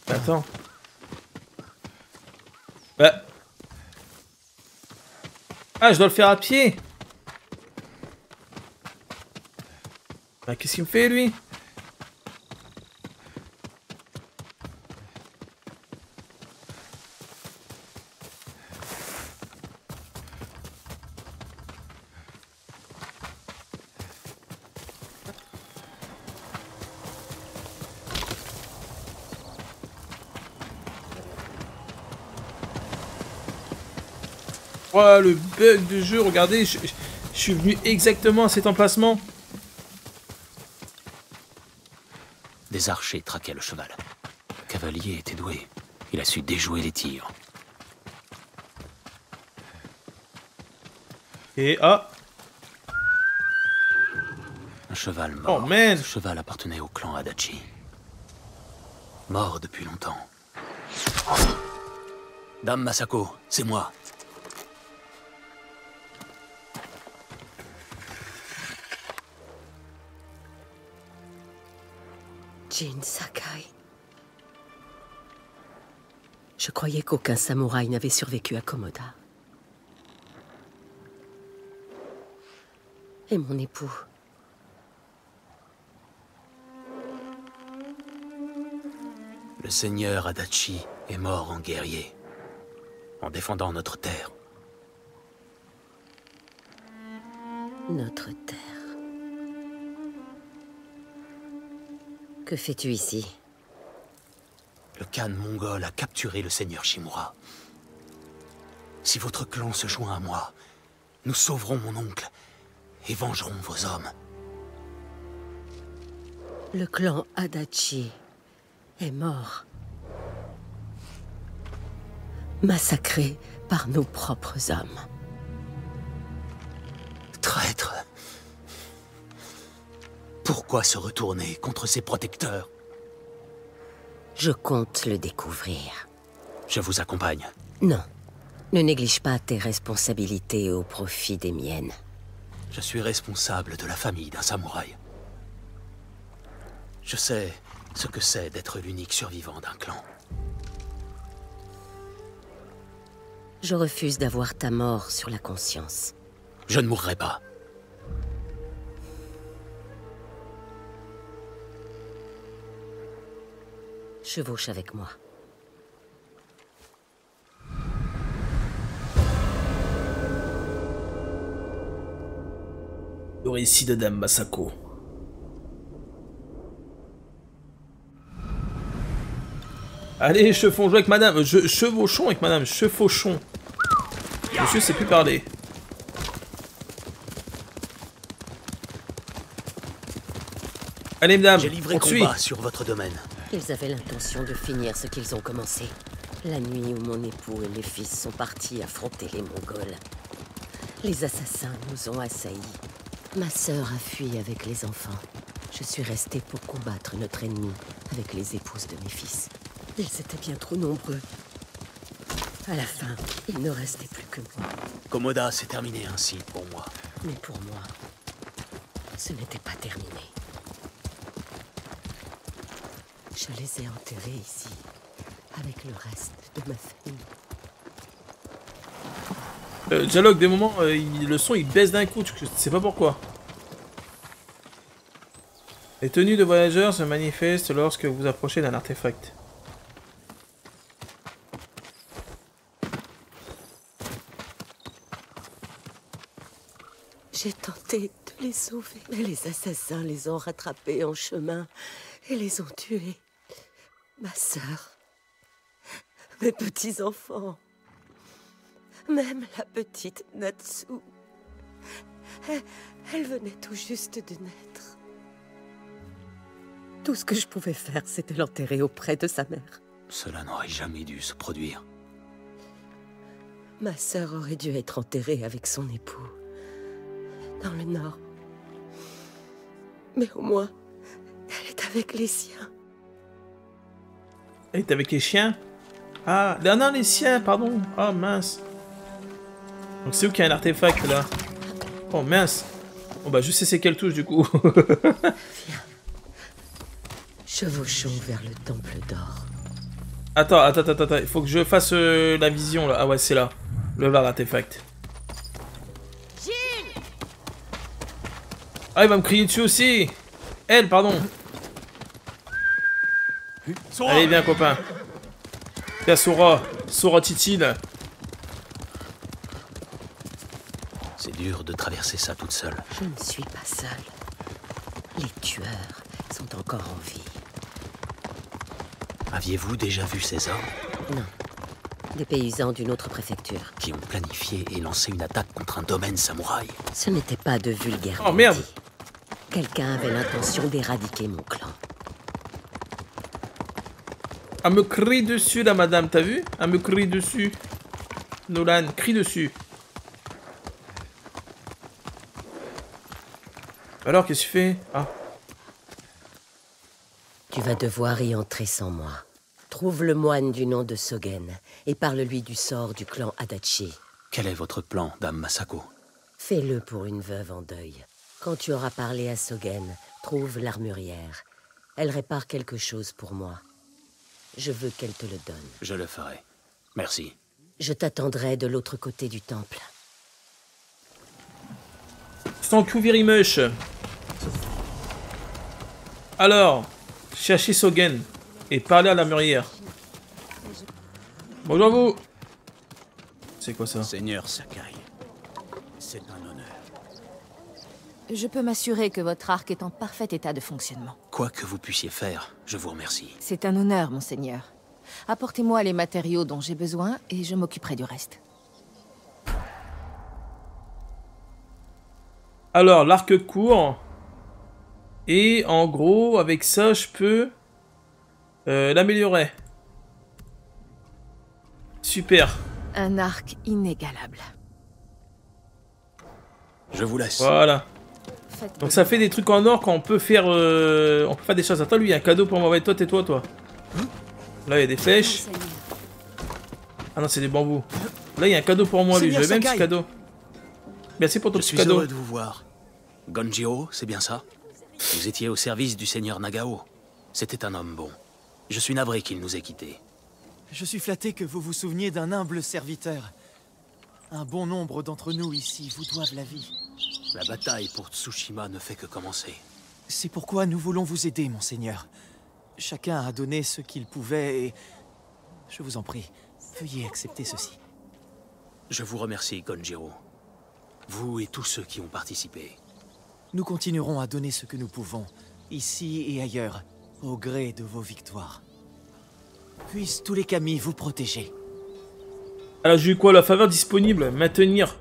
Attends. Bah. Ah, je dois le faire à pied. Qu'est-ce qu'il me fait, lui? Oh, le bug de jeu, regardez, je suis venu exactement à cet emplacement.
Des archers traquaient le cheval. Le cavalier était doué. Il a su déjouer les tirs.
Et ah,
Un cheval mort.
oh
Ce cheval appartenait au clan Adachi. Mort depuis longtemps. Dame Masako, c'est moi.
Jin Sakai. Je croyais qu'aucun samouraï n'avait survécu à Komoda. Et mon époux.
Le seigneur Adachi est mort en guerrier, en défendant notre terre.
Notre terre. Que fais-tu ici
Le Khan mongol a capturé le seigneur Shimura. Si votre clan se joint à moi, nous sauverons mon oncle et vengerons vos hommes.
Le clan Adachi est mort. Massacré par nos propres hommes.
Traître. Pourquoi se retourner contre ses protecteurs?
Je compte le découvrir.
Je vous accompagne.
Non. Ne néglige pas tes responsabilités au profit des miennes.
Je suis responsable de la famille d'un samouraï. Je sais ce que c'est d'être l'unique survivant d'un clan.
Je refuse d'avoir ta mort sur la conscience.
Je ne mourrai pas.
Chevauche avec moi.
Le récit de Dame Masako. Allez, chevauchons avec madame. Je, chevauchons avec madame. Chevauchons. Monsieur sait plus parler. Allez, madame,
J'ai livré
on te suit.
combat sur votre domaine.
Ils avaient l'intention de finir ce qu'ils ont commencé. La nuit où mon époux et mes fils sont partis affronter les Mongols. Les assassins nous ont assaillis. Ma sœur a fui avec les enfants. Je suis restée pour combattre notre ennemi avec les épouses de mes fils. Ils étaient bien trop nombreux. À la fin, il ne restait plus que moi.
Komoda s'est terminé ainsi pour moi.
Mais pour moi, ce n'était pas terminé. Je les ai enterrés ici, avec le reste de ma famille.
Euh, dialogue, des moments, euh, il- le son il baisse d'un coup, je sais pas pourquoi. Les tenues de voyageurs se manifestent lorsque vous approchez d'un artefact.
J'ai tenté de les sauver, mais les assassins les ont rattrapés en chemin et les ont tués. Ma sœur, mes petits-enfants, même la petite Natsu. Elle, elle venait tout juste de naître. Tout ce que je pouvais faire, c'était l'enterrer auprès de sa mère.
Cela n'aurait jamais dû se produire.
Ma sœur aurait dû être enterrée avec son époux, dans le nord. Mais au moins, elle est avec les siens.
Elle est avec les chiens? Ah, non, non, les siens, pardon. Ah, mince. Donc c'est où qu'il y a un artefact là? Oh mince Bon bah je sais c'est quelle touche du coup.
Chevauchons vers le temple d'or.
attends, attends, attends, attends, il faut que je fasse euh, la vision là. Ah ouais c'est là. Le là l'artefact. Ah il va me crier dessus aussi Elle pardon Allez viens copain Viens Sora Sora Titine
C'est dur de traverser ça toute seule.
Je ne suis pas seule. Les tueurs sont encore en vie.
Aviez-vous déjà vu ces hommes?
Non. Des paysans d'une autre préfecture.
qui ont planifié et lancé une attaque contre un domaine samouraï
Ce n'était pas de vulgaire.
Oh merde
Quelqu'un avait l'intention d'éradiquer mon clan.
Elle me crie dessus la madame, t'as vu? Elle me crie dessus. Nolan, crie dessus. Alors, qu'est-ce que tu fais? Ah,
Tu vas devoir y entrer sans moi. Trouve le moine du nom de Sogen et parle-lui du sort du clan Adachi.
Quel est votre plan, dame Masako?
Fais-le pour une veuve en deuil. Quand tu auras parlé à Sogen, trouve l'armurière. Elle répare quelque chose pour moi. Je veux qu'elle te le donne.
Je le ferai. Merci.
Je t'attendrai de l'autre côté du temple.
Thank you very much. Alors, cherchez Sogen et parlez à la mûrière. Bonjour à vous. C'est quoi ça?
Seigneur Sakai, c'est un honneur.
Je peux m'assurer que votre arc est en parfait état de fonctionnement.
Quoi que vous puissiez faire, je vous remercie.
C'est un honneur, monseigneur. Apportez-moi les matériaux dont j'ai besoin et je m'occuperai du reste.
Alors, l'arc court. Et en gros, avec ça, je peux euh, l'améliorer. Super.
Un arc inégalable.
Je vous laisse.
Voilà. Donc ça fait des trucs en or qu'on peut faire... euh, on peut faire des choses. Attends, lui, il y a un cadeau pour moi. Ouais, toi, tais-toi, toi. Là, il y a des flèches. Ah non, c'est des bambous. Là, il y a un cadeau pour moi, lui. Je veux même ce cadeau. Merci pour ton
Je
petit
suis
cadeau.
heureux de vous voir. Gonjiro, c'est bien ça? Vous étiez au service du seigneur Nagao. C'était un homme bon. Je suis navré qu'il nous ait quittés.
Je suis flatté que vous vous souveniez d'un humble serviteur. Un bon nombre d'entre nous ici vous doivent la vie.
La bataille pour Tsushima ne fait que commencer.
C'est pourquoi nous voulons vous aider, monseigneur. Chacun a donné ce qu'il pouvait et... Je vous en prie, veuillez accepter ceci.
Je vous remercie, Gonjiro. Vous et tous ceux qui ont participé.
Nous continuerons à donner ce que nous pouvons, ici et ailleurs, au gré de vos victoires. Puissent tous les kami vous protéger.
Alors j'ai eu quoi La faveur disponible? Maintenir.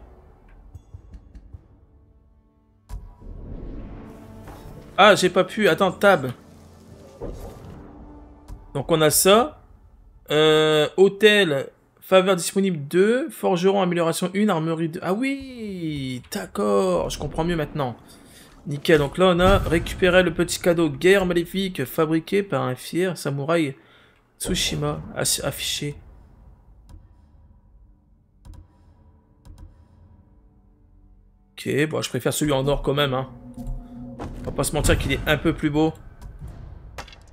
Ah, j'ai pas pu. Attends, tab. Donc on a ça. Euh, hôtel. Faveur disponible 2. Forgeron amélioration 1. Armerie 2. Ah oui D'accord. Je comprends mieux maintenant. Nickel. Donc là on a récupéré le petit cadeau guerre maléfique fabriqué par un fier samouraï Tsushima affiché. Ok, bon, je préfère celui en or quand même. Hein. On va pas se mentir qu'il est un peu plus beau.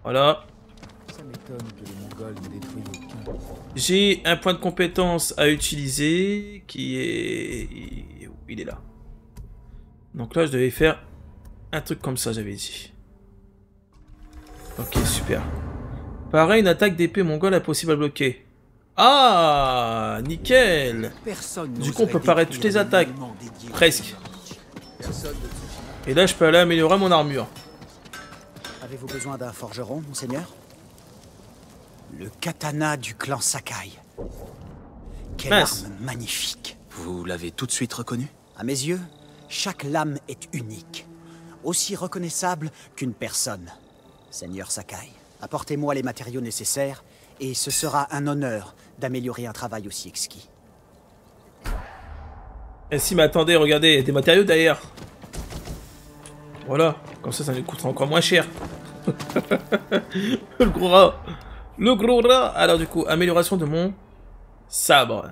Voilà. J'ai un point de compétence à utiliser qui est... Il est là. Donc là, je devais faire un truc comme ça, j'avais dit. Ok, super. Pareil, une attaque d'épée mongole impossible à bloquer. Ah Nickel
Personne
Du coup, on peut parer toutes les attaques. Presque. Et là, je peux aller améliorer mon armure.
Avez-vous besoin d'un forgeron, monseigneur? Le katana du clan Sakai. Quelle
Mince.
arme magnifique
Vous l'avez tout de suite reconnu
À mes yeux, chaque lame est unique. Aussi reconnaissable qu'une personne. Seigneur Sakai, apportez-moi les matériaux nécessaires et ce sera un honneur d'améliorer un travail aussi exquis.
Et si, mais attendez, regardez, il y a des matériaux derrière. Voilà, comme ça, ça nous coûtera encore moins cher. le gros rat. Le gros rat. Alors, du coup, amélioration de mon sabre.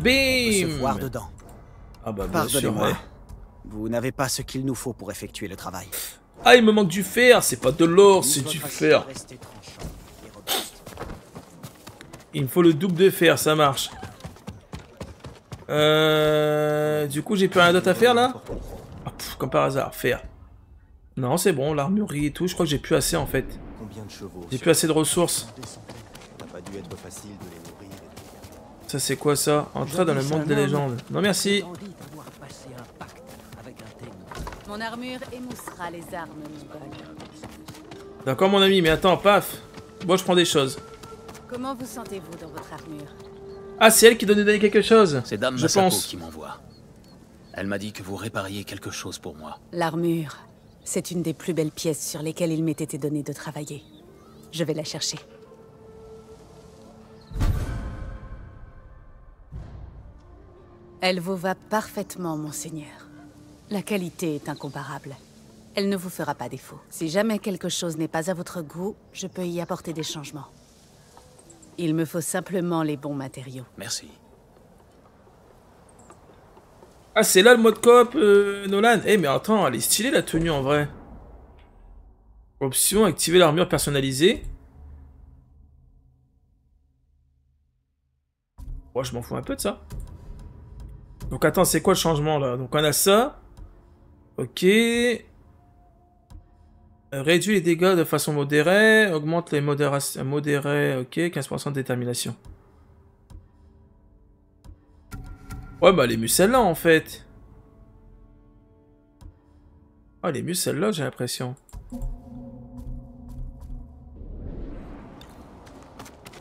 se
Bim
voir dedans.
Ah bah
Pardonnez-moi.
ouais.
Vous n'avez pas ce qu'il nous faut pour effectuer le travail.
Ah, il me manque du fer, c'est pas de l'or, c'est du fer. Il me faut le double de fer, ça marche. Euh... Du coup, j'ai plus rien d'autre à faire, là? Ah, pff, Comme par hasard, fer. Non, c'est bon, l'armurerie et tout, je crois que j'ai plus assez, en fait.
Combien de chevaux
J'ai plus assez de ressources.
Ça
c'est quoi, ça? Entrer dans le monde des légendes. Non, merci.
Mon armure émoussera les armes mongoles.
D'accord, mon ami, mais attends, paf. Moi, je prends des choses.
Comment vous sentez-vous dans votre armure
Ah, c'est elle qui doit nous donner quelque chose.
C'est Dame
Je
Masako
pense.
qui m'envoie. Elle m'a dit que vous répariez quelque chose pour moi.
L'armure, c'est une des plus belles pièces sur lesquelles il m'ait été donné de travailler. Je vais la chercher. Elle vous va parfaitement, monseigneur. La qualité est incomparable. Elle ne vous fera pas défaut. Si jamais quelque chose n'est pas à votre goût, je peux y apporter des changements. Il me faut simplement les bons matériaux.
Merci.
Ah, c'est là le mode coop, euh, Nolan. Eh, mais attends, elle est stylée la tenue en vrai. Option, activer l'armure personnalisée. Moi, je m'en fous un peu de ça. Donc, attends, c'est quoi le changement là? Donc, on a ça. Ok. Réduit les dégâts de façon modérée. Augmente les modérations. Modérés, ok. 15% de détermination. Ouais, bah, elle est mieux celle-là, en fait. Ah, elle est mieux celle-là, j'ai l'impression.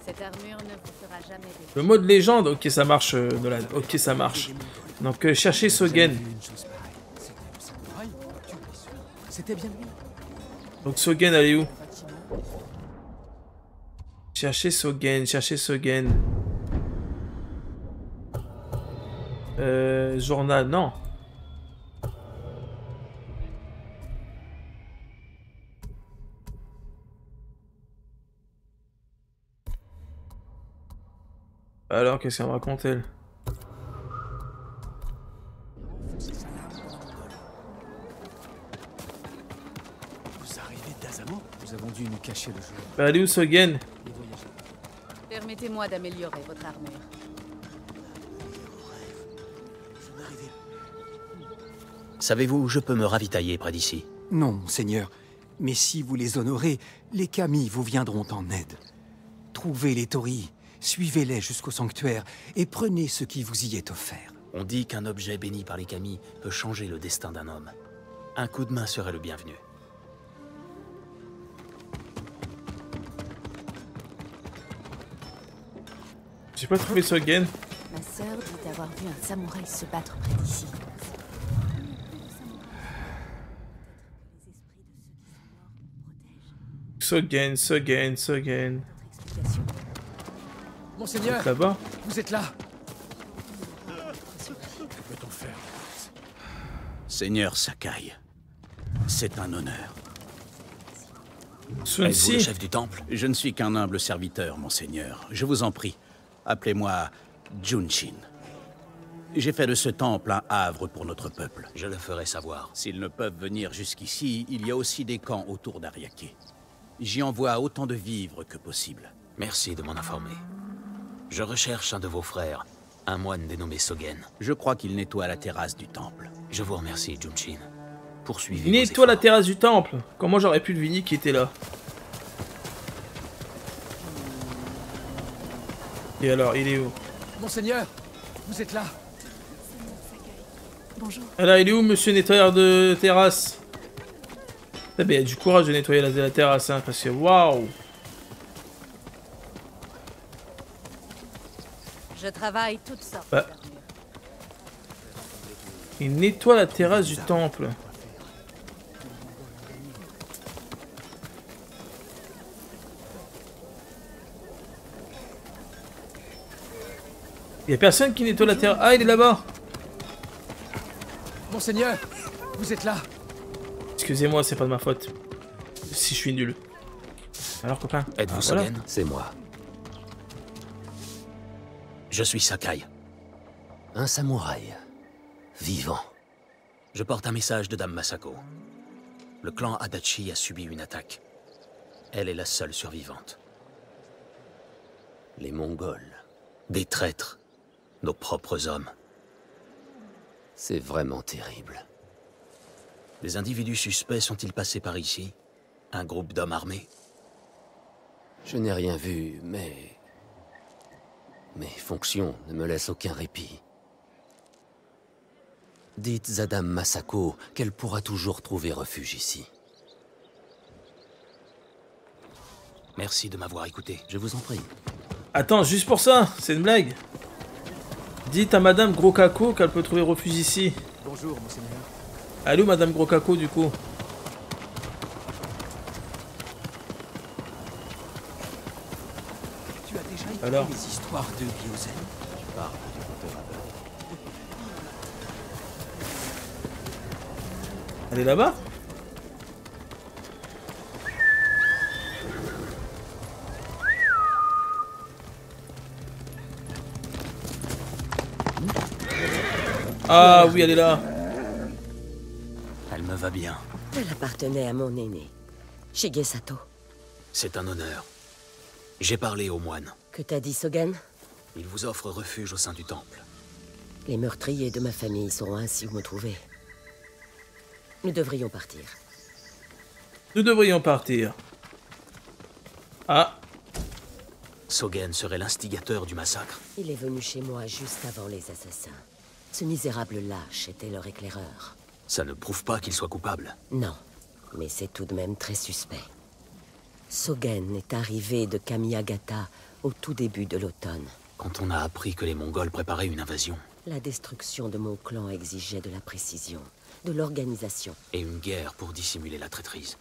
Cette armure ne vous fera jamais défaut.
Le mode légende, ok, ça marche, euh, Nolan. Ok, ça marche. Donc, euh, cherchez Sogen.
C'était bien lui.
Donc, Sogen, est où? Cherchez Sogen, cherchez Sogen. Euh, journal, non. Alors, qu'est-ce qu'elle raconte, elle?
Dû nous cacher le jour.
Bah, Sogen?
Permettez-moi d'améliorer votre armure.
Savez-vous où je peux me ravitailler près d'ici?
Non, Seigneur. Mais si vous les honorez, les Kami vous viendront en aide. Trouvez les Tori, suivez-les jusqu'au sanctuaire et prenez ce qui vous y est offert.
On dit qu'un objet béni par les Kami peut changer le destin d'un homme. Un coup de main serait le bienvenu.
J'ai pas trouvé Sogen.
Ma sœur dit avoir vu un samouraï se battre près d'ici.
Sogen, Sogen, Sogen.
Monseigneur,
Là-bas
vous êtes là.
Que peut-on faire?
Seigneur Sakai, c'est un honneur. Êtes-vous le chef du temple?
Je ne suis qu'un humble serviteur, monseigneur. Je vous en prie, appelez-moi Junshin. J'ai fait de ce temple un havre pour notre peuple.
Je le ferai savoir.
S'ils ne peuvent venir jusqu'ici, il y a aussi des camps autour d'Ariake. J'y envoie autant de vivres que possible.
Merci de m'en informer. Je recherche un de vos frères, un moine dénommé Sogen.
Je crois qu'il nettoie la terrasse du temple.
Je vous remercie, Junshin. Poursuivez.
Nettoie la terrasse du temple. Comment j'aurais pu deviner qui était là? Et alors, il est où
Monseigneur, vous êtes là.
Bonjour.
Alors, il est où, monsieur nettoyeur de terrasse? Eh ben, il y a du courage de nettoyer la, la terrasse, hein, parce que waouh
Je travaille toutes sortes
Bah. Il nettoie la terrasse du temple. Il y a personne qui nettoie la terrasse. Ah, il est là-bas
Monseigneur, vous êtes là.
Excusez-moi, c'est pas de ma faute. Si je suis nul. Alors, copain
Êtes-vous
ah, voilà.
C'est moi.
Je suis Sakai.
Un samouraï. Vivant.
Je porte un message de Dame Masako. Le clan Adachi a subi une attaque. Elle est la seule survivante.
Les Mongols.
Des traîtres. Nos propres hommes.
C'est vraiment terrible.
Des individus suspects sont-ils passés par ici Un groupe d'hommes armés?
Je n'ai rien vu, mais... Mes fonctions ne me laissent aucun répit. Dites à Dame Masako qu'elle pourra toujours trouver refuge ici.
Merci de m'avoir écouté.
Je vous en prie.
Attends, juste pour ça, c'est une blague. Dites à Madame Grokako qu'elle peut trouver refuge ici.
Bonjour, monseigneur.
Allô, Madame Grokako, du coup.
Tu as déjà écouté
Alors
les histoires de Biozen
Tu parles du conteur
Elle est là-bas? Ah oui, elle est là.
Elle me va bien.
Elle appartenait à mon aîné, Shigesato.
C'est un honneur. J'ai parlé au moine.
Que t'as dit Sogen
Il vous offre refuge au sein du temple.
Les meurtriers de ma famille sauront ainsi où me trouver. Nous devrions partir.
Nous devrions partir. Ah,
Sogen serait l'instigateur du massacre.
Il est venu chez moi juste avant les assassins. Ce misérable lâche était leur éclaireur.
Ça ne prouve pas qu'il soit coupable.
Non, mais c'est tout de même très suspect. Sogen est arrivé de Kamiyagata au tout début de l'automne.
Quand on a appris que les Mongols préparaient une invasion
La destruction de mon clan exigeait de la précision, de l'organisation.
et une guerre pour dissimuler la traîtrise.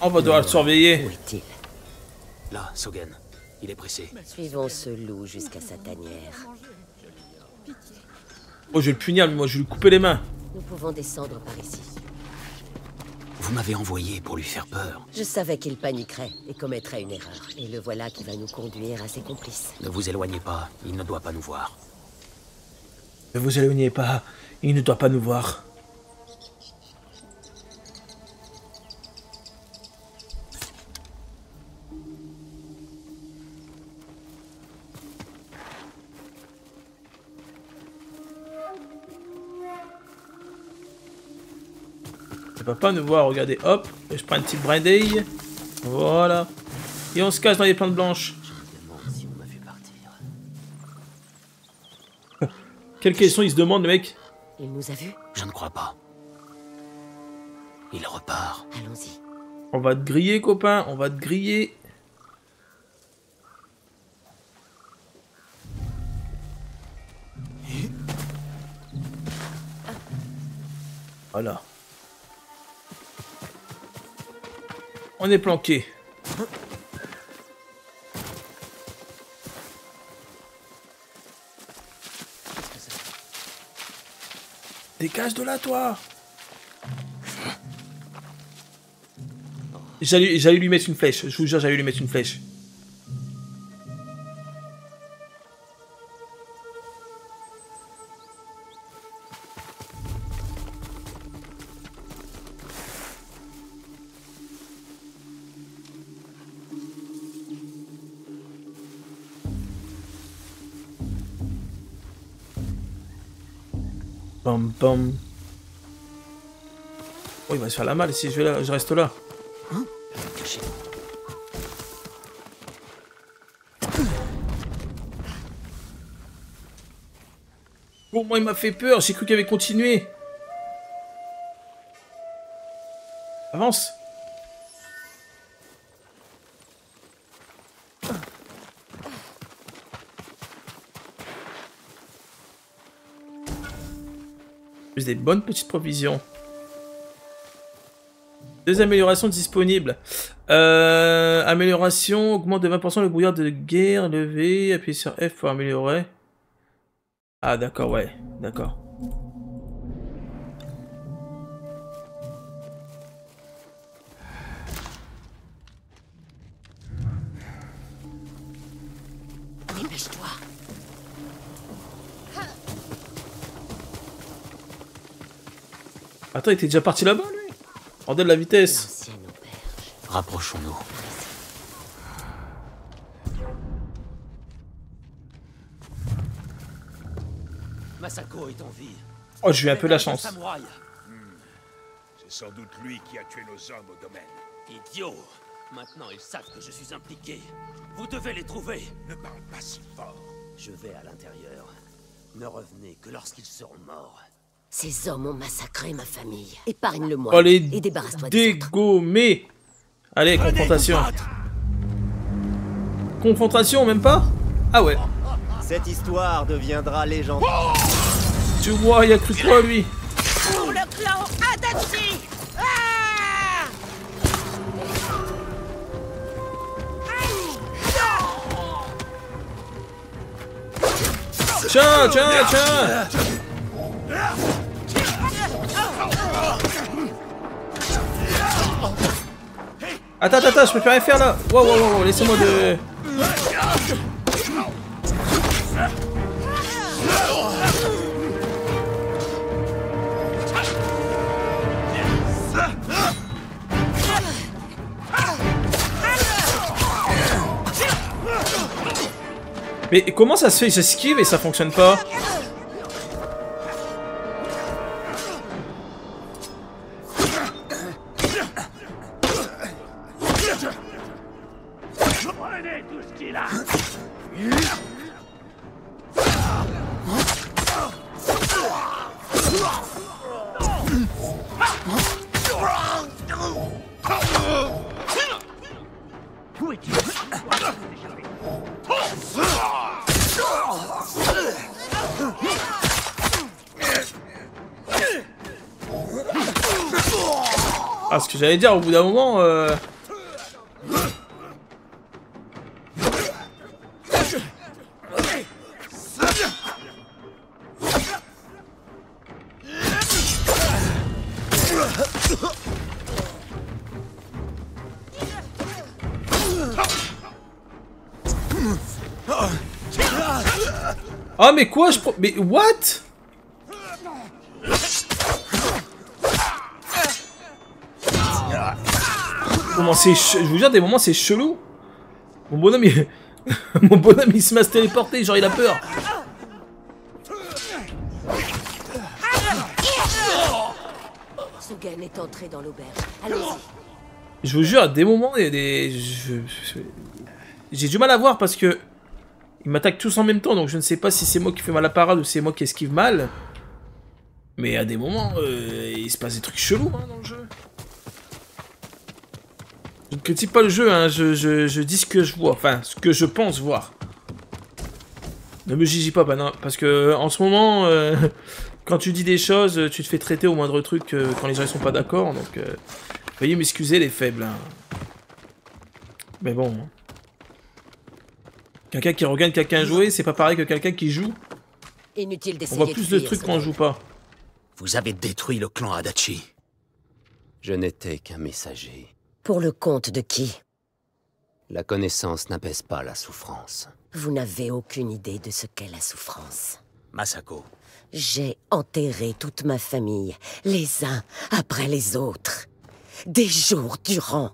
On va devoir le surveiller.
Où est-il
Là, Sogen. Il est pressé.
Suivons ce loup jusqu'à sa tanière.
Oh, je vais le punir, lui, moi, je vais lui couper les mains.
Nous pouvons descendre par ici.
Vous m'avez envoyé pour lui faire peur.
Je savais qu'il paniquerait et commettrait une erreur. Et le voilà qui va nous conduire à ses complices.
Ne vous éloignez pas, il ne doit pas nous voir.
Ne vous éloignez pas, il ne doit pas nous voir. Pas nous voir, regardez, hop, je prends un petit brin d'œil. Voilà. Et on se cache dans les plantes blanches. Quelle question il se demande, le mec
Il nous a vus
Je ne crois pas. Il repart.
Allons-y.
On va te griller, copain, on va te griller. Voilà. On est planqué. Dégage de là, toi J'allais lui mettre une flèche, je vous jure, j'allais lui mettre une flèche. Oh, il va se faire la malle si je, vais là- je reste là. Bon, moi, il m'a fait peur. J'ai cru qu'il avait continué. Avance. des bonnes petites provisions. Des améliorations disponibles. Euh, amélioration, augmente de 20% le brouillard de guerre, levé, appuyez sur F pour améliorer. Ah d'accord, ouais, d'accord. Attends, il était déjà parti là-bas, lui Regardez de la vitesse.
Rapprochons-nous.
Masako est en vie.
Oh, j'ai eu un peu la chance.
Samouraï.
C'est sans doute lui qui a tué nos hommes au domaine.
Idiot Maintenant, ils savent que je suis impliqué. Vous devez les trouver.
Ne parle pas si fort.
Je vais à l'intérieur. Ne revenez que lorsqu'ils seront morts.
Ces hommes ont massacré ma famille. Épargne-le-moi
Oh, les
et débarrasse-toi
Allez, confrontation. Confrontation, même pas? Ah ouais.
Cette histoire deviendra légendaire.
Tu vois, il a cru quoi, lui?
Pour le clan Adachi Ah
Tiens, tiens, tiens Attends, attends, je peux plus rien faire là. Wow, wow, wow, laissez-moi de... Mais comment ça se fait? J'esquive et ça fonctionne pas j'allais dire, au bout d'un moment... Euh... Ah mais quoi je prends... Mais what Comment c'est... Je vous jure, des moments c'est chelou. Mon bonhomme il... Mon bonhomme il se met à se téléporter, genre il a peur.
Est entré dans l'auberge. Allons-y.
Je vous jure, à des moments, il y a des... J'ai du mal à voir parce que... Ils m'attaquent tous en même temps, donc je ne sais pas si c'est moi qui fais mal à la parade ou c'est moi qui esquive mal. Mais à des moments, euh, il se passe des trucs chelous hein, dans le jeu. Je ne critique pas le jeu, hein, je, je- je dis ce que je vois, enfin, ce que je pense voir. Ne me gigi pas, bah non, parce que en ce moment, euh, quand tu dis des choses, tu te fais traiter au moindre truc euh, quand les gens ne sont pas d'accord, donc euh, veuillez m'excuser les faibles. hein. Mais bon. hein. Quelqu'un qui regarde quelqu'un jouer, c'est pas pareil que quelqu'un qui joue.
Inutile
On voit plus de trucs quand on joue pas.
Vous avez détruit le clan Adachi.
Je n'étais qu'un messager.
Pour le compte de qui?
La connaissance n'apaise pas la souffrance.
Vous n'avez aucune idée de ce qu'est la souffrance.
Masako,
J'ai enterré toute ma famille, les uns après les autres, des jours durant.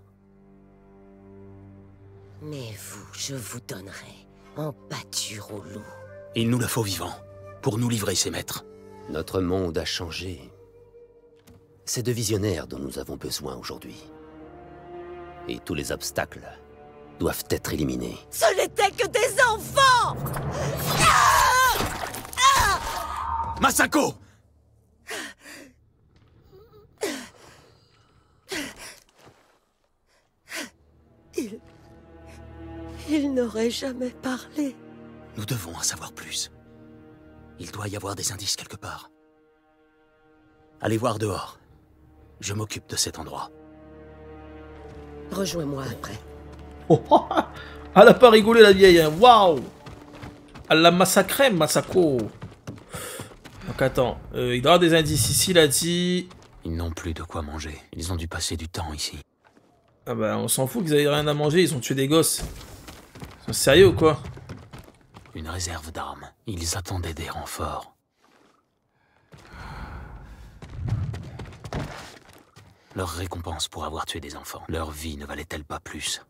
Mais vous, je vous donnerai en pâture au loup.
il nous le faut vivant, pour nous livrer ses maîtres.
Notre monde a changé. C'est de visionnaires dont nous avons besoin aujourd'hui. Et tous les obstacles doivent être éliminés.
Ce n'étaient que des enfants
Masako
Il... Il n'aurait jamais parlé.
Nous devons en savoir plus. Il doit y avoir des indices quelque part. Allez voir dehors. Je m'occupe de cet endroit.
Rejoins-moi après.
Oh, oh, oh. Elle a pas rigolé la vieille, hein. waouh Elle l'a massacré, Masako Donc attends, euh, il doit y avoir des indices ici, il a dit...
Ils n'ont plus de quoi manger. Ils ont dû passer du temps ici.
Ah bah on s'en fout qu'ils avaient rien à manger, ils ont tué des gosses. Ils sont sérieux ou quoi?
Une réserve d'armes. Ils attendaient des renforts. Leur récompense pour avoir tué des enfants. Leur vie ne valait-elle pas plus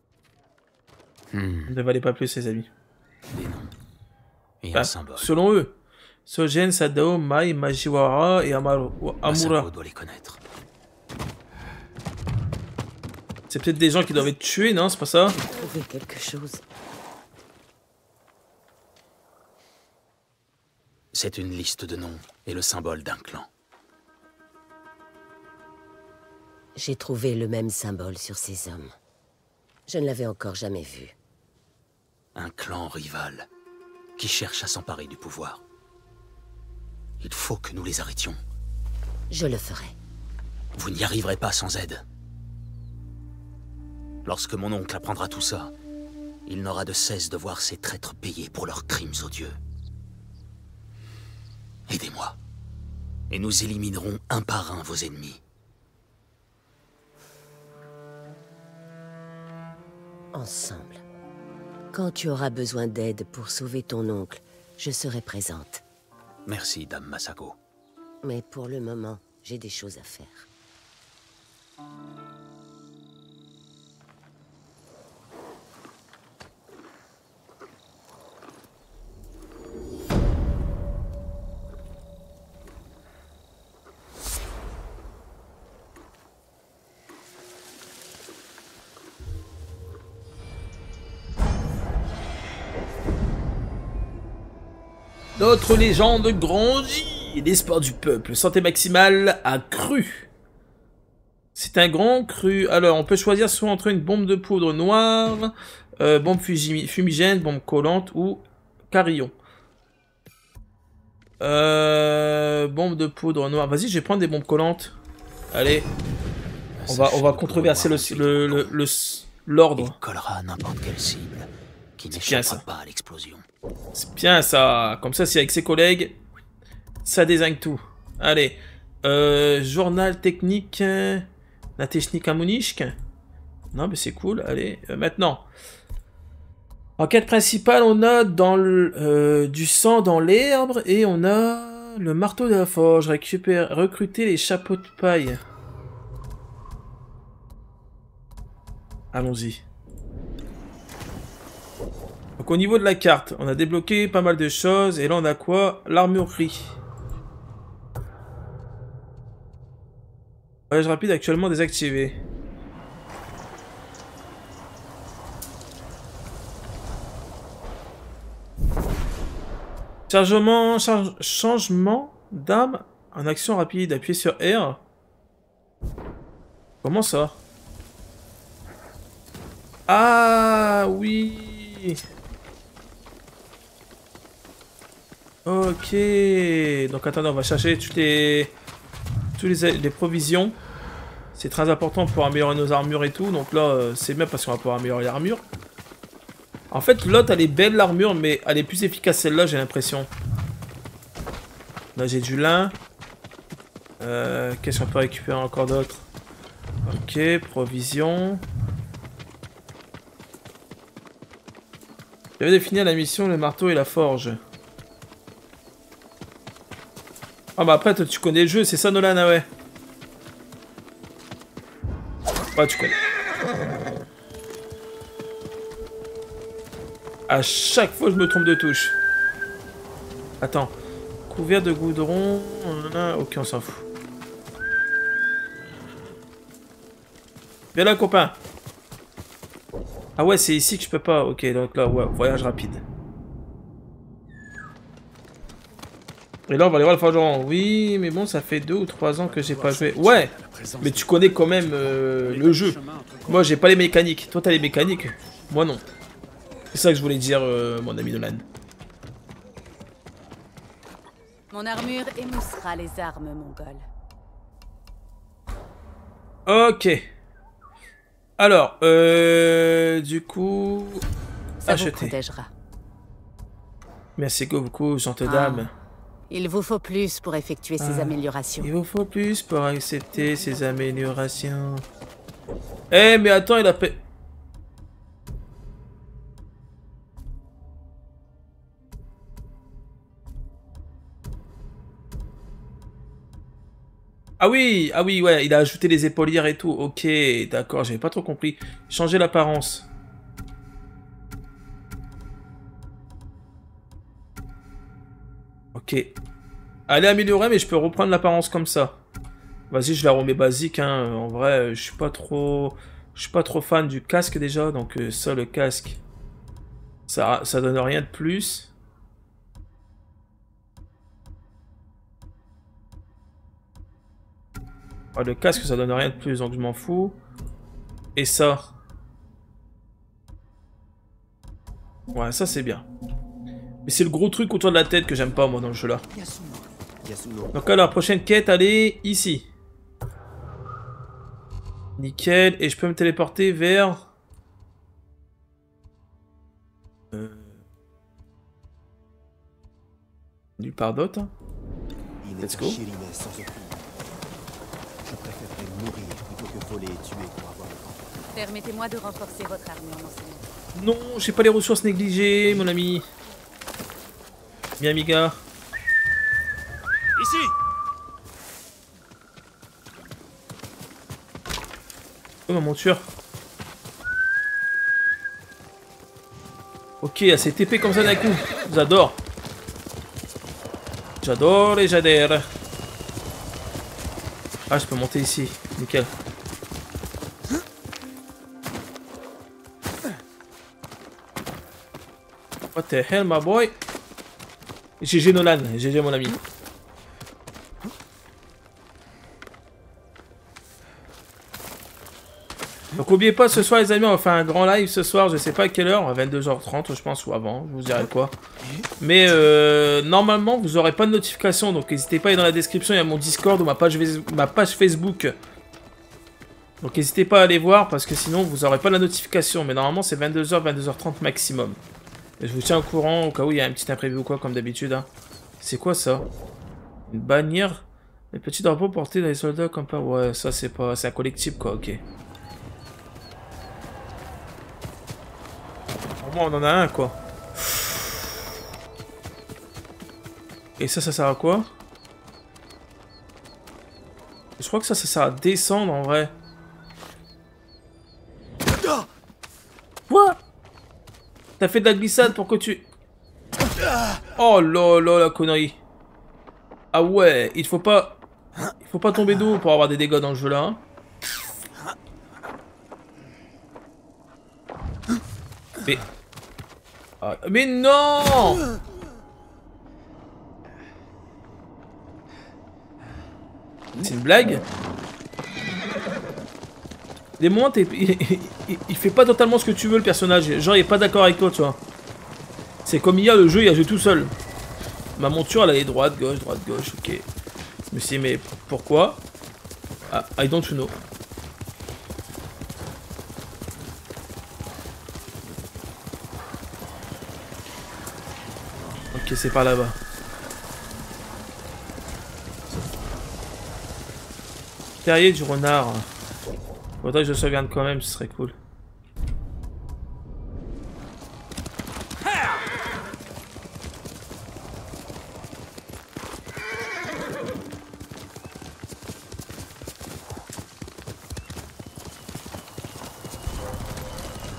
Ne valait pas plus, ses amis.
Des noms. Et
Bah,
un symbole.
selon eux. Sojen, Sadao, Mai, Majiwara et Amaru- Amura.
Masako doit les connaître.
C'est peut-être des gens qui doivent être tués, non C'est pas ça?
Trouver quelque chose.
C'est une liste de noms et le symbole d'un clan.
J'ai trouvé le même symbole sur ces hommes. Je ne l'avais encore jamais vu.
Un clan rival qui cherche à s'emparer du pouvoir. Il faut que nous les arrêtions.
Je le ferai.
Vous n'y arriverez pas sans aide. Lorsque mon oncle apprendra tout ça, il n'aura de cesse de voir ses traîtres payés pour leurs crimes odieux. Aidez-moi. Et nous éliminerons un par un vos ennemis.
Ensemble. Quand tu auras besoin d'aide pour sauver ton oncle, je serai présente.
Merci, Dame Masako.
Mais pour le moment, j'ai des choses à faire.
Notre légende grandit. L'espoir du peuple. Santé maximale accrue. C'est un grand cru. Alors, on peut choisir soit entre une bombe de poudre noire, euh, bombe fumigène, bombe collante ou carillon. Euh, bombe de poudre noire. Vas-y, je vais prendre des bombes collantes. Allez. On va, on va controverser le, le, le- le- l'ordre.
Collera à n'importe quelle cible qui
C'est bien ça. C'est bien ça. Comme ça, c'est avec ses collègues, ça désigne tout. Allez. Euh, journal technique. euh, La technique à Munich. Non, mais c'est cool. Allez, euh, maintenant. Enquête principale, on a dans le, euh, du sang dans l'herbe et on a le marteau de la forge. Récupère, recruter les chapeaux de paille. Allons-y. Donc au niveau de la carte, on a débloqué pas mal de choses. Et là, on a quoi? L'armurerie. Voyage rapide actuellement désactivé. Chargement, charge- changement d'arme en action rapide. Appuyez sur R. Comment ça? Ah oui. Ok. Donc attendez, on va chercher toutes les, toutes les, les provisions. C'est très important pour améliorer nos armures et tout. Donc là, euh, c'est bien parce qu'on va pouvoir améliorer l'armure. En fait, l'autre, elle est belle l'armure, mais elle est plus efficace celle-là, j'ai l'impression. Là, j'ai du lin. Euh, Qu'est-ce qu'on peut récupérer encore d'autre? Ok, provisions. J'avais défini la mission le marteau et la forge. Ah bah après, toi, tu connais le jeu, c'est ça Nolan, ah ouais. Ouais, tu connais. À chaque fois, je me trompe de touche. Attends. Couvert de goudron. Ok, on s'en fout. Viens là, copain. Ah ouais, c'est ici que je peux pas. Ok, donc là, ouais, voyage rapide. Et là, on va aller voir le forgeron. Oui, mais bon, ça fait deux ou trois ans que j'ai pas joué. Ouais, mais tu connais quand même euh, le jeu. Moi, j'ai pas les mécaniques. Toi, t'as les mécaniques. Moi, non. C'est ça que je voulais dire, euh, mon ami Nolan.
Mon armure émoussera les armes mongoles.
Ok. Alors, euh, du coup,
Ça vous
acheter.
protégera.
Merci beaucoup, gente
Ah.
dame.
Il vous faut plus pour effectuer ces
Ah.
améliorations.
Il vous faut plus pour accepter ces améliorations. Eh, mais attends, il a fait... Ah Ah oui, ah oui, ouais, il a ajouté les épaulières et tout. Ok, d'accord, j'avais pas trop compris. Changer l'apparence. Ok. Elle est améliorée, mais je peux reprendre l'apparence comme ça. Vas-y, je la remets basique. Hein. En vrai, je suis pas trop... Je suis pas trop fan du casque déjà, donc euh, ça, le casque, ça, ça donne rien de plus. Ah, le casque, ça donne rien de plus, donc je m'en fous. Et ça. Ouais, ça c'est bien. Mais c'est le gros truc autour de la tête que j'aime pas, moi, dans le jeu là. Donc alors, prochaine quête, est ici. Nickel. Et je peux me téléporter vers... Euh... Nulle part d'autre. hein. Let's go.
Je préférerais mourir plutôt que voler et tuer pour avoir le temps.
Permettez-moi de renforcer votre armure, monseigneur.
Non, j'ai pas les ressources négligées, mon ami. Bien, amiga.
Ici
Oh, ma monture. Ok, elle s'est TP comme ça d'un coup. J'adore. J'adore et j'adhère. Ah, je peux monter ici. Nickel. What the hell, my boy? GG Nolan, GG mon ami. Donc oubliez pas ce soir les amis, on va faire un grand live ce soir, je sais pas à quelle heure, à 22h30 je pense ou avant, je vous dirai quoi. Mais euh, normalement vous aurez pas de notification, donc n'hésitez pas, il y a dans la description, il y a mon Discord ou ma page, ma page Facebook. Donc n'hésitez pas à aller voir parce que sinon vous aurez pas la notification, mais normalement c'est 22h, 22h30 maximum. Je vous tiens au courant au cas où il y a un petit imprévu ou quoi comme d'habitude. hein. C'est quoi ça? Une bannière? Les petits drapeaux portés dans les soldats comme pas... Ouais, ça c'est pas... C'est un collectif quoi, ok. Au moins on en a un quoi. Et ça, ça sert à quoi? Je crois que ça, ça sert à descendre en vrai. Quoi? T'as fait de la glissade pour que tu... Oh là la connerie. Ah ouais, il faut pas... Il faut pas tomber d'eau pour avoir des dégâts dans le jeu là. hein. Mais... Ah, mais non C'est une blague? Des moments, il, il- fait pas totalement ce que tu veux le personnage. Genre, il est pas d'accord avec toi, tu vois. C'est comme il y a le jeu, il a joué tout seul. Ma monture, elle est droite, gauche, droite, gauche, ok. Je me suis dit, mais pourquoi? Ah, I don't know. Ok, c'est par là-bas. Terrier du renard. Faudrait que je sauvegarde quand même, ce serait cool.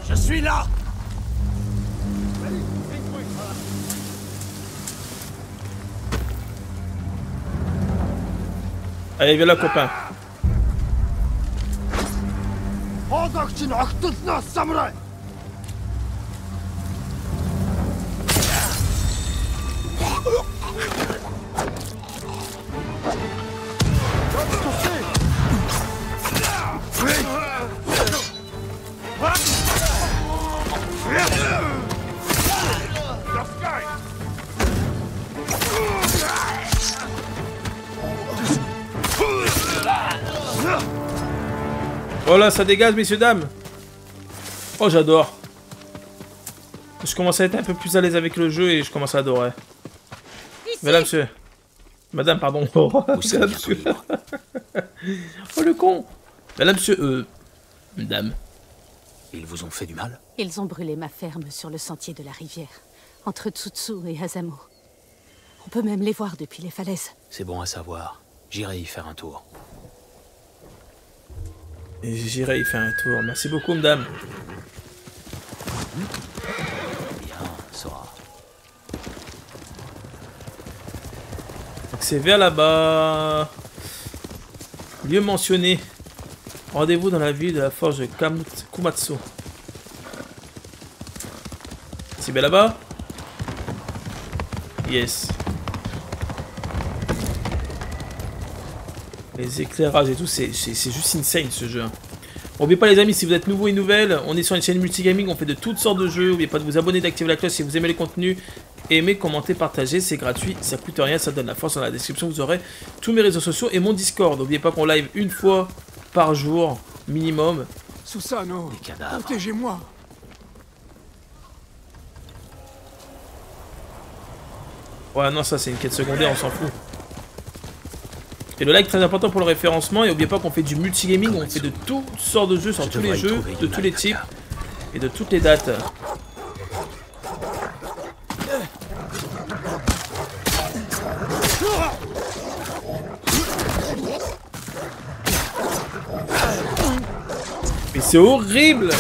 Je suis là
Allez, viens là, copain.
口の悪徳
な侍 là, ça dégage, messieurs, dames. Oh, j'adore. Je commence à être un peu plus à l'aise avec le jeu et je commence à adorer. Madame, monsieur. Madame, pardon. Oh, Madame, monsieur. oh, le con. Madame, monsieur. Euh. Madame.
Ils vous ont fait du mal?
Ils ont brûlé ma ferme sur le sentier de la rivière, entre Tsutsu et Azamo. On peut même les voir depuis les falaises.
C'est bon à savoir. J'irai y faire un tour.
J'irai y faire un tour. Merci beaucoup, madame. C'est vers là-bas. Lieu mentionné. Rendez-vous dans la ville de la forge de Kumatsu. C'est bien là-bas? Yes. Les éclairages et tout, c'est c'est- c'est juste insane ce jeu. N'oubliez pas les amis, si vous êtes nouveau et nouvelle, on est sur une chaîne multigaming, on fait de toutes sortes de jeux. N'oubliez pas de vous abonner, d'activer la cloche si vous aimez les contenus. Aimez, commentez, partagez, c'est gratuit, ça coûte rien, ça donne la force. Dans la description, vous aurez tous mes réseaux sociaux et mon Discord. N'oubliez pas qu'on live une fois par jour, minimum.
Susano, protégez-moi.
Ouais, non, ça c'est une quête secondaire, on s'en fout. Et le like très important pour le référencement. Et n'oubliez pas qu'on fait du multigaming, on fait de toutes sortes de jeux sur tous les jeux, de tous les types et de toutes les dates. Mais c'est horrible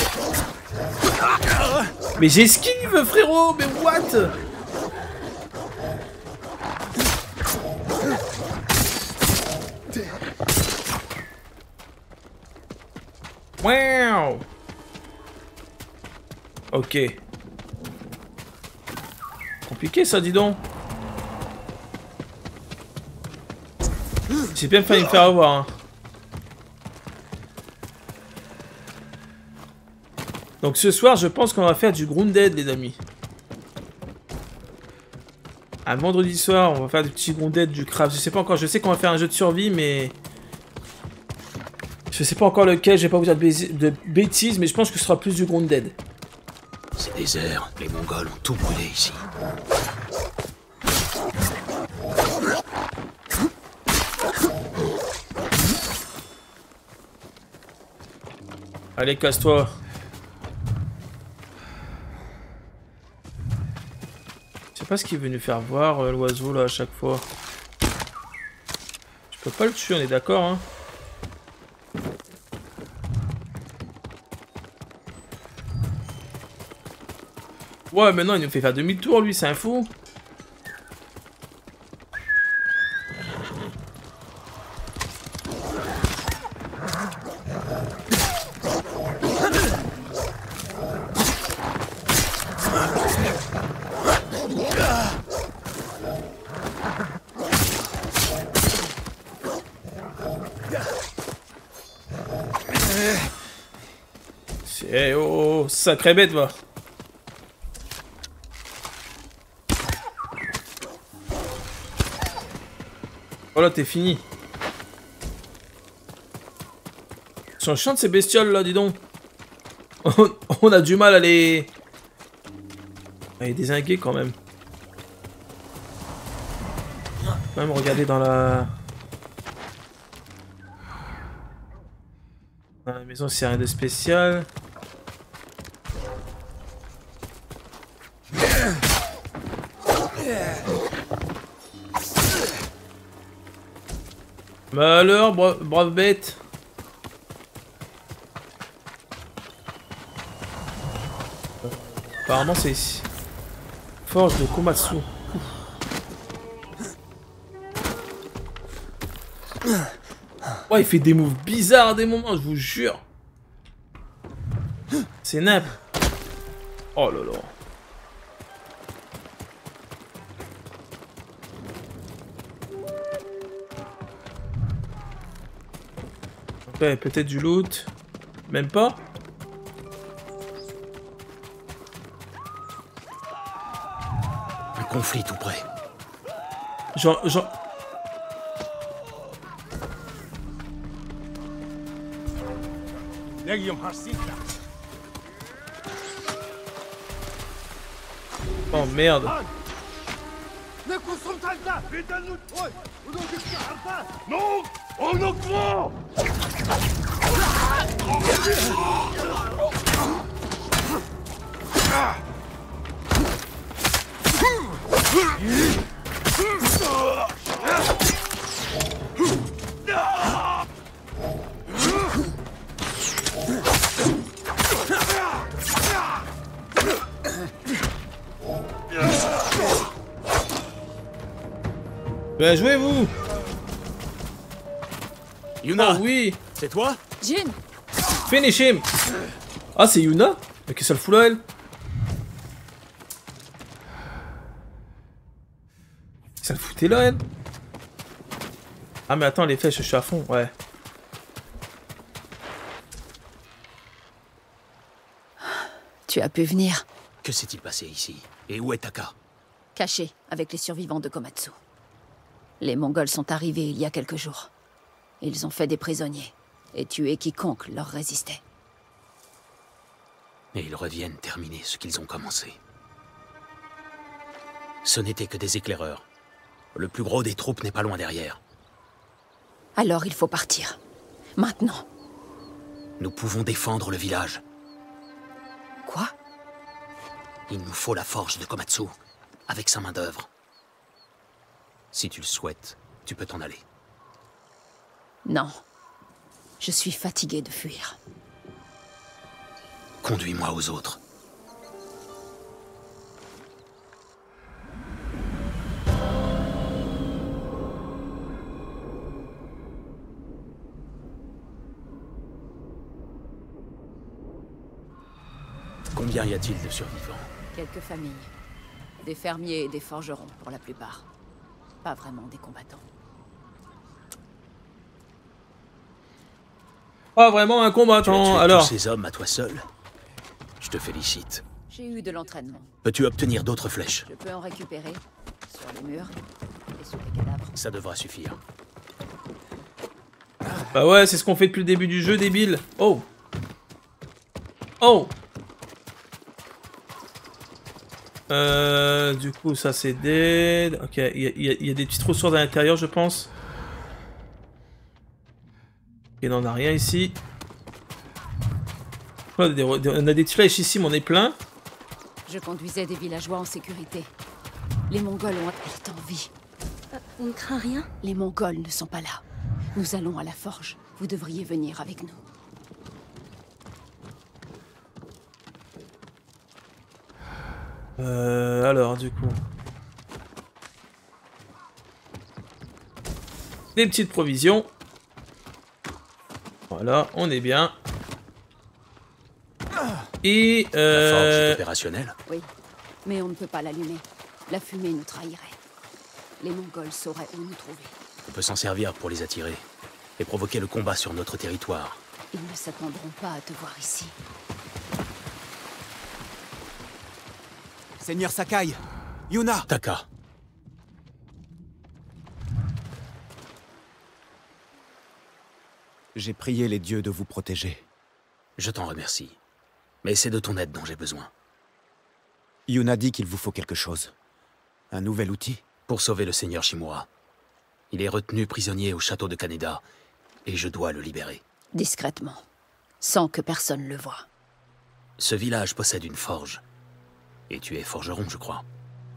Mais j'esquive frérot Mais what? Wow Ok. Compliqué ça, dis donc. J'ai bien failli me faire avoir. hein. Donc ce soir, je pense qu'on va faire du Grounded, les amis. Un vendredi soir, on va faire du petit Grounded, du craft. Je sais pas encore, je sais qu'on va faire un jeu de survie, mais... Je sais pas encore lequel, je vais pas vous dire de, bêti- de bêtises, mais je pense que ce sera plus du Grounded.
C'est désert. Les Mongols ont tout brûlé ici.
Allez, casse-toi. Je sais pas ce qu'il veut nous faire voir, euh, l'oiseau, là, à chaque fois. Je peux pas le tuer, on est d'accord, hein Ouais, mais non, il nous fait faire demi-tour, lui, c'est un fou. C'est... Oh, oh, sacré bête, va. T'es fini. Ils sont chiantes ces bestioles là, dis donc. On- a du mal à les... À les désinguer quand même. Même regarder dans la... Dans la maison, c'est rien de spécial. Bah alors, bra- brave bête. Apparemment, c'est ici. Forge de Komatsu. Ouais, il fait des moves bizarres à des moments, je vous jure. C'est nap. Oh là là. Ouais, peut-être du loot. Même pas.
Un conflit tout près.
Genre, genre... Oh merde.
Non On
ben jouez-vous
Yuna.
Ah oui.
C'est toi
Jin.
Finish him. Ah, c'est Yuna. Mais qu'est-ce qu'elle fout là, elle? Ça le foutait là, elle? Ah, mais attends, les flèches, je suis à fond, ouais.
Tu as pu venir,
Que s'est-il passé ici? Et où est Taka?
Caché avec les survivants de Komatsu. Les Mongols sont arrivés il y a quelques jours. Ils ont fait des prisonniers et tué quiconque leur résistait.
Et ils reviennent terminer ce qu'ils ont commencé. Ce n'étaient que des éclaireurs. Le plus gros des troupes n'est pas loin derrière.
Alors il faut partir. Maintenant.
Nous pouvons défendre le village.
Quoi?
Il nous faut la forge de Komatsu, avec sa main-d'œuvre. Si tu le souhaites, tu peux t'en aller.
Non. Je suis fatiguée de fuir.
Conduis-moi aux autres. Combien y a-t-il de survivants
Quelques familles. Des fermiers et des forgerons, pour la plupart. Pas vraiment des combattants.
Pas vraiment un combattant, alors.
tous ces hommes à toi seul Je te félicite.
J'ai eu de l'entraînement.
Peux-tu obtenir d'autres flèches?
Je peux en récupérer sur les murs et sur les cadavres.
Ça devra suffire.
Bah ouais, c'est ce qu'on fait depuis le début du jeu, débile. Oh Oh Euh, du coup, ça c'est dead. Ok, y, y il y a des petites ressources à l'intérieur, je pense. Et on a rien ici. Des- on a des flèches ici, mais on est plein.
Je conduisais des villageois en sécurité. Les Mongols ont... Elle est en vie.
on ne craint rien?
Les Mongols ne sont pas là. Nous allons à la forge. Vous devriez venir avec nous.
Euh, alors, du coup. Des petites provisions. Voilà, on est bien. Et
La forge est
euh,
opérationnelle
Oui, mais on ne peut pas l'allumer. La fumée nous trahirait. Les Mongols sauraient où nous trouver.
On peut s'en servir pour les attirer et provoquer le combat sur notre territoire.
Ils ne s'attendront pas à te voir ici.
Seigneur Sakai Yuna
Taka
J'ai prié les dieux de vous protéger.
Je t'en remercie. Mais c'est de ton aide dont j'ai besoin.
Yuna dit qu'il vous faut quelque chose. Un nouvel outil
Pour sauver le seigneur Shimura. Il est retenu prisonnier au château de Kaneda, et je dois le libérer.
Discrètement. Sans que personne le voie.
Ce village possède une forge. Et tu es forgeron, je crois.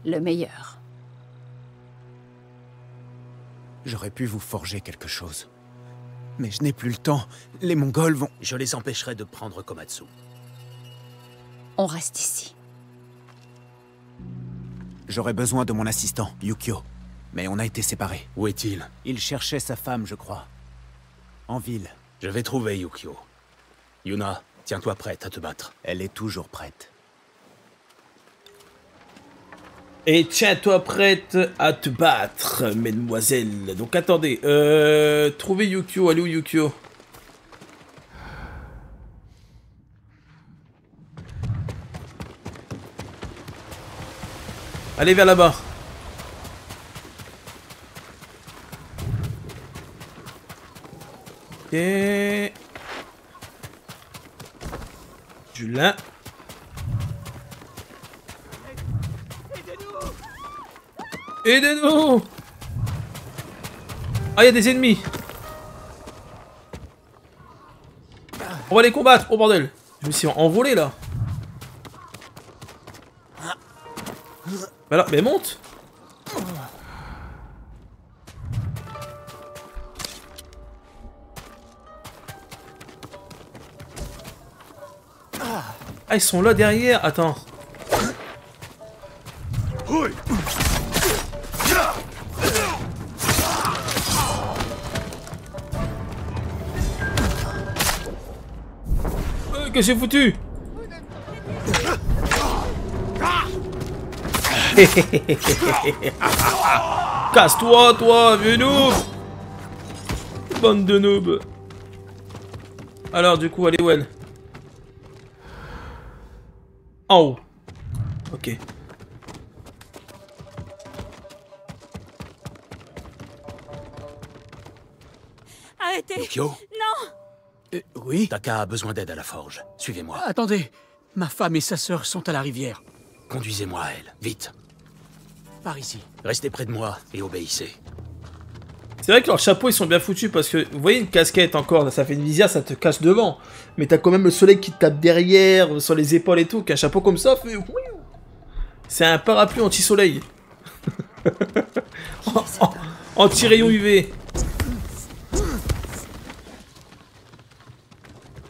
Le meilleur.
J'aurais pu vous forger quelque chose. Mais je n'ai plus le temps. Les Mongols vont...
Je les empêcherai de prendre Komatsu.
On reste ici.
J'aurais besoin de mon assistant, Yukio. Mais on a été séparés.
Où est-il?
Il cherchait sa femme, je crois. En ville.
Je vais trouver Yukio. Yuna, tiens-toi prête à te battre.
Elle est toujours prête.
Et tiens-toi prête à te battre, mesdemoiselles. Donc attendez, euh, trouver Yukio, allez où Yukio? Allez vers là-bas. Ok. Julien. Aidez-nous. Ah, il y a des ennemis. On va les combattre. Oh bordel. Je me suis envolé là. Bah là, mais monte. Ah, ils sont là derrière. Attends. Que j'ai foutu. Casse-toi, toi, vieux noob. Bande de noobs. Alors, du coup, est où, elle En haut. Ok.
Arrêtez.
Yukio
oui
Taka a besoin d'aide à la forge. Suivez-moi.
Attendez, ma femme et sa sœur sont à la rivière.
Conduisez-moi à elle, vite.
Par ici.
Restez près de moi et obéissez.
C'est vrai que leurs chapeaux ils sont bien foutus parce que vous voyez une casquette encore, ça fait une visière, ça te cache devant. Mais t'as quand même le soleil qui te tape derrière, sur les épaules et tout, qu'un chapeau comme ça fait. C'est un parapluie anti-soleil. Anti-rayon UV.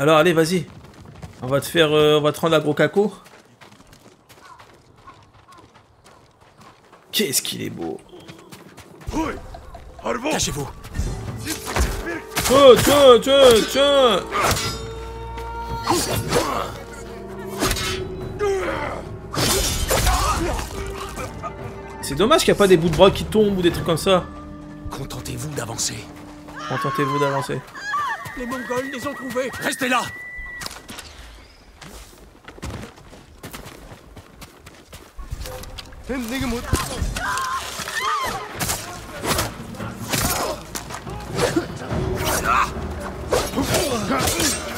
Alors allez, vas-y. On va te faire. euh, on va te rendre à gros caco. Qu'est-ce qu'il est beau.
Cachez-vous.
Tiens, tiens, tiens, tiens C'est dommage qu'il n'y a pas des bouts de bras qui tombent ou des trucs comme ça.
Contentez-vous d'avancer.
Contentez-vous d'avancer.
Les Mongols les ont trouvés.
Restez là.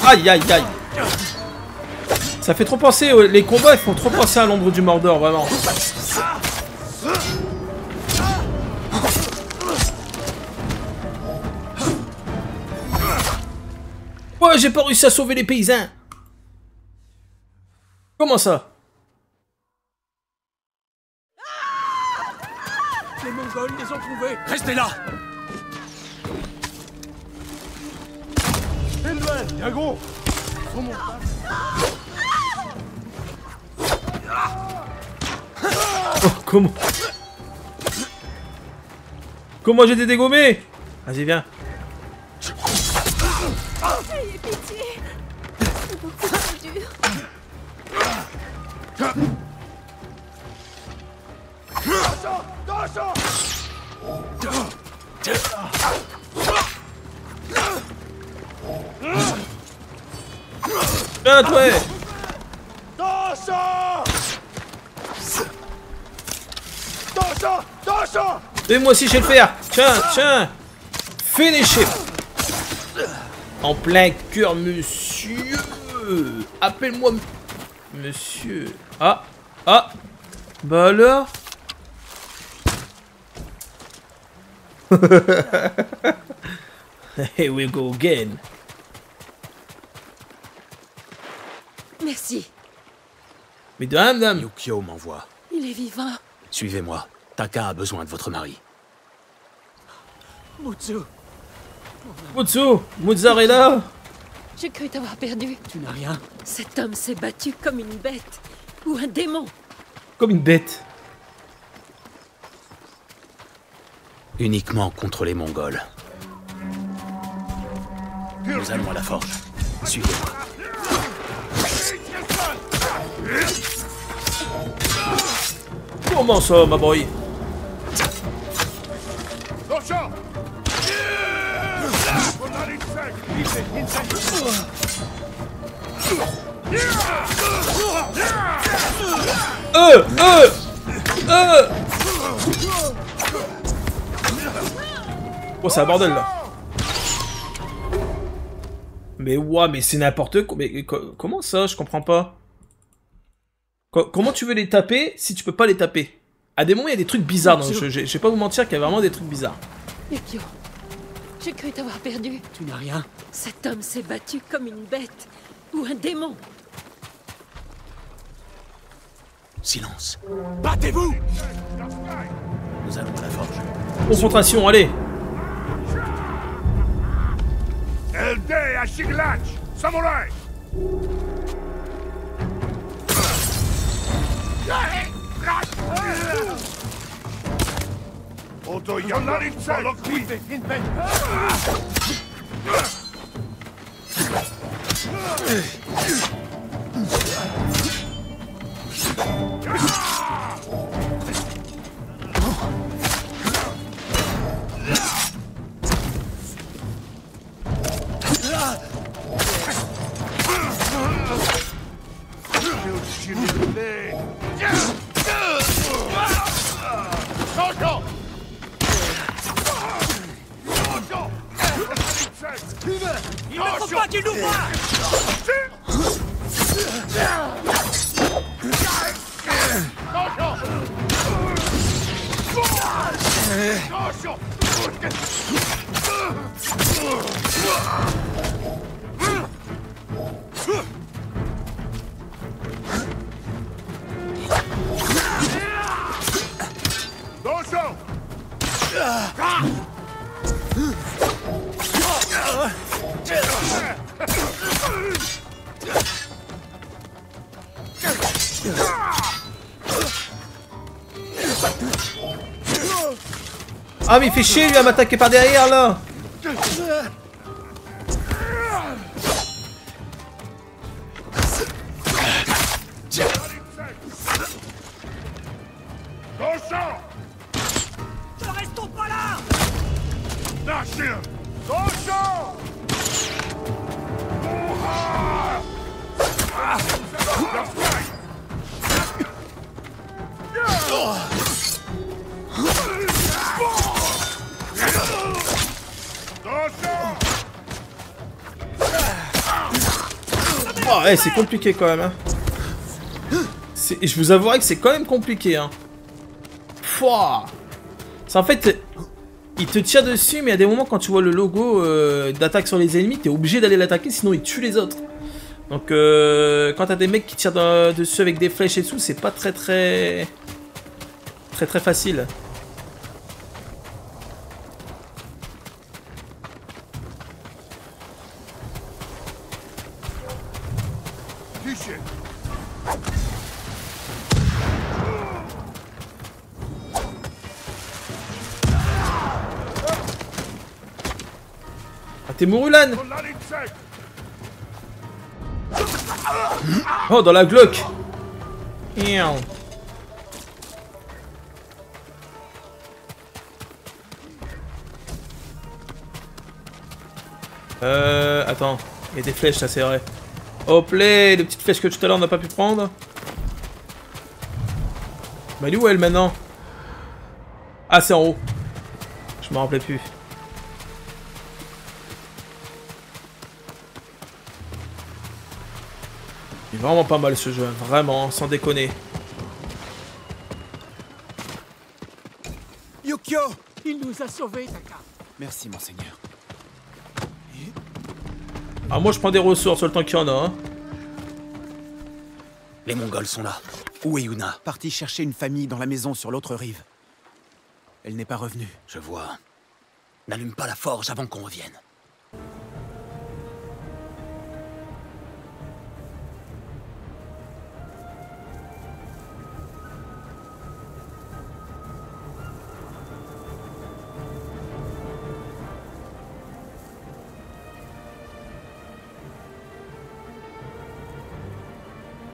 Aïe aïe aïe. Ça fait trop penser, aux- les combats ils font trop penser à l'ombre du Mordor, vraiment. Ouais, j'ai pas réussi à sauver les paysans. Comment ça?
Les Mongols les ont trouvés.
Restez là.
Yago
Oh, comment? Comment j'ai été dégommé? Vas-y, viens.
Pitié C'est beaucoup trop dur.
Viens, toi Et moi aussi, je le faire. Tiens, tiens. Finish him En plein cœur, monsieur Appelle-moi... Monsieur... Ah Ah Bah alors? Here we go again
Merci.
Mais de rien, madame
Yukio m'envoie.
Il est vivant.
Suivez-moi. Taka a besoin de votre mari.
Mutsu
Mutsu Mozzarella
J'ai cru t'avoir perdu.
Tu n'as rien.
Cet homme s'est battu comme une bête. Ou un démon.
Comme une bête.
Uniquement contre les Mongols. Nous allons à la forge. Suivez-moi.
Comment ça, ma boy? Euh Euh Euh Oh, c'est un bordel, là. Mais ouais, mais c'est n'importe quoi. Mais co- comment ça? Je comprends pas. Co- comment tu veux les taper si tu peux pas les taper? À des moments, il y a des trucs bizarres dans le jeu. Je je vais pas vous mentir qu'il y a vraiment des trucs bizarres.
J'ai cru t'avoir perdu.
Tu n'as rien.
Cet homme s'est battu comme une bête. Ou un démon.
Silence. Battez-vous Nous allons à la forge.
Confrontation, allez
Elde à Shiglach Samouraï Although you're not
inside,
look deep. You didn't ne faut pas qu'il nous voie
Attention
Ah mais il fait chier lui à m'attaquer par derrière là c'est compliqué quand même hein. Je vous avouerai que c'est quand même compliqué hein. C'est en fait... Il te tire dessus mais à des moments quand tu vois le logo euh, d'attaque sur les ennemis t'es obligé d'aller l'attaquer sinon il tue les autres. Donc euh, quand t'as des mecs qui tirent dans- dessus avec des flèches et tout c'est pas très très... Très très facile. Oh dans la Glock. Euh... Attends. Il y a des flèches, ça c'est vrai. Hop là, les petites flèches que tout à l'heure on n'a pas pu prendre. Bah elle est où elle maintenant? Ah c'est en haut. Je me rappelais plus. Vraiment pas mal ce jeu, vraiment, sans déconner.
Yukio Il nous a sauvés, Taka.
Merci, monseigneur.
Ah moi je prends des ressources le temps qu'il y en a. Hein.
Les Mongols sont là. Où est Yuna?
Parti chercher une famille dans la maison sur l'autre rive. Elle n'est pas revenue.
Je vois. N'allume pas la forge avant qu'on revienne.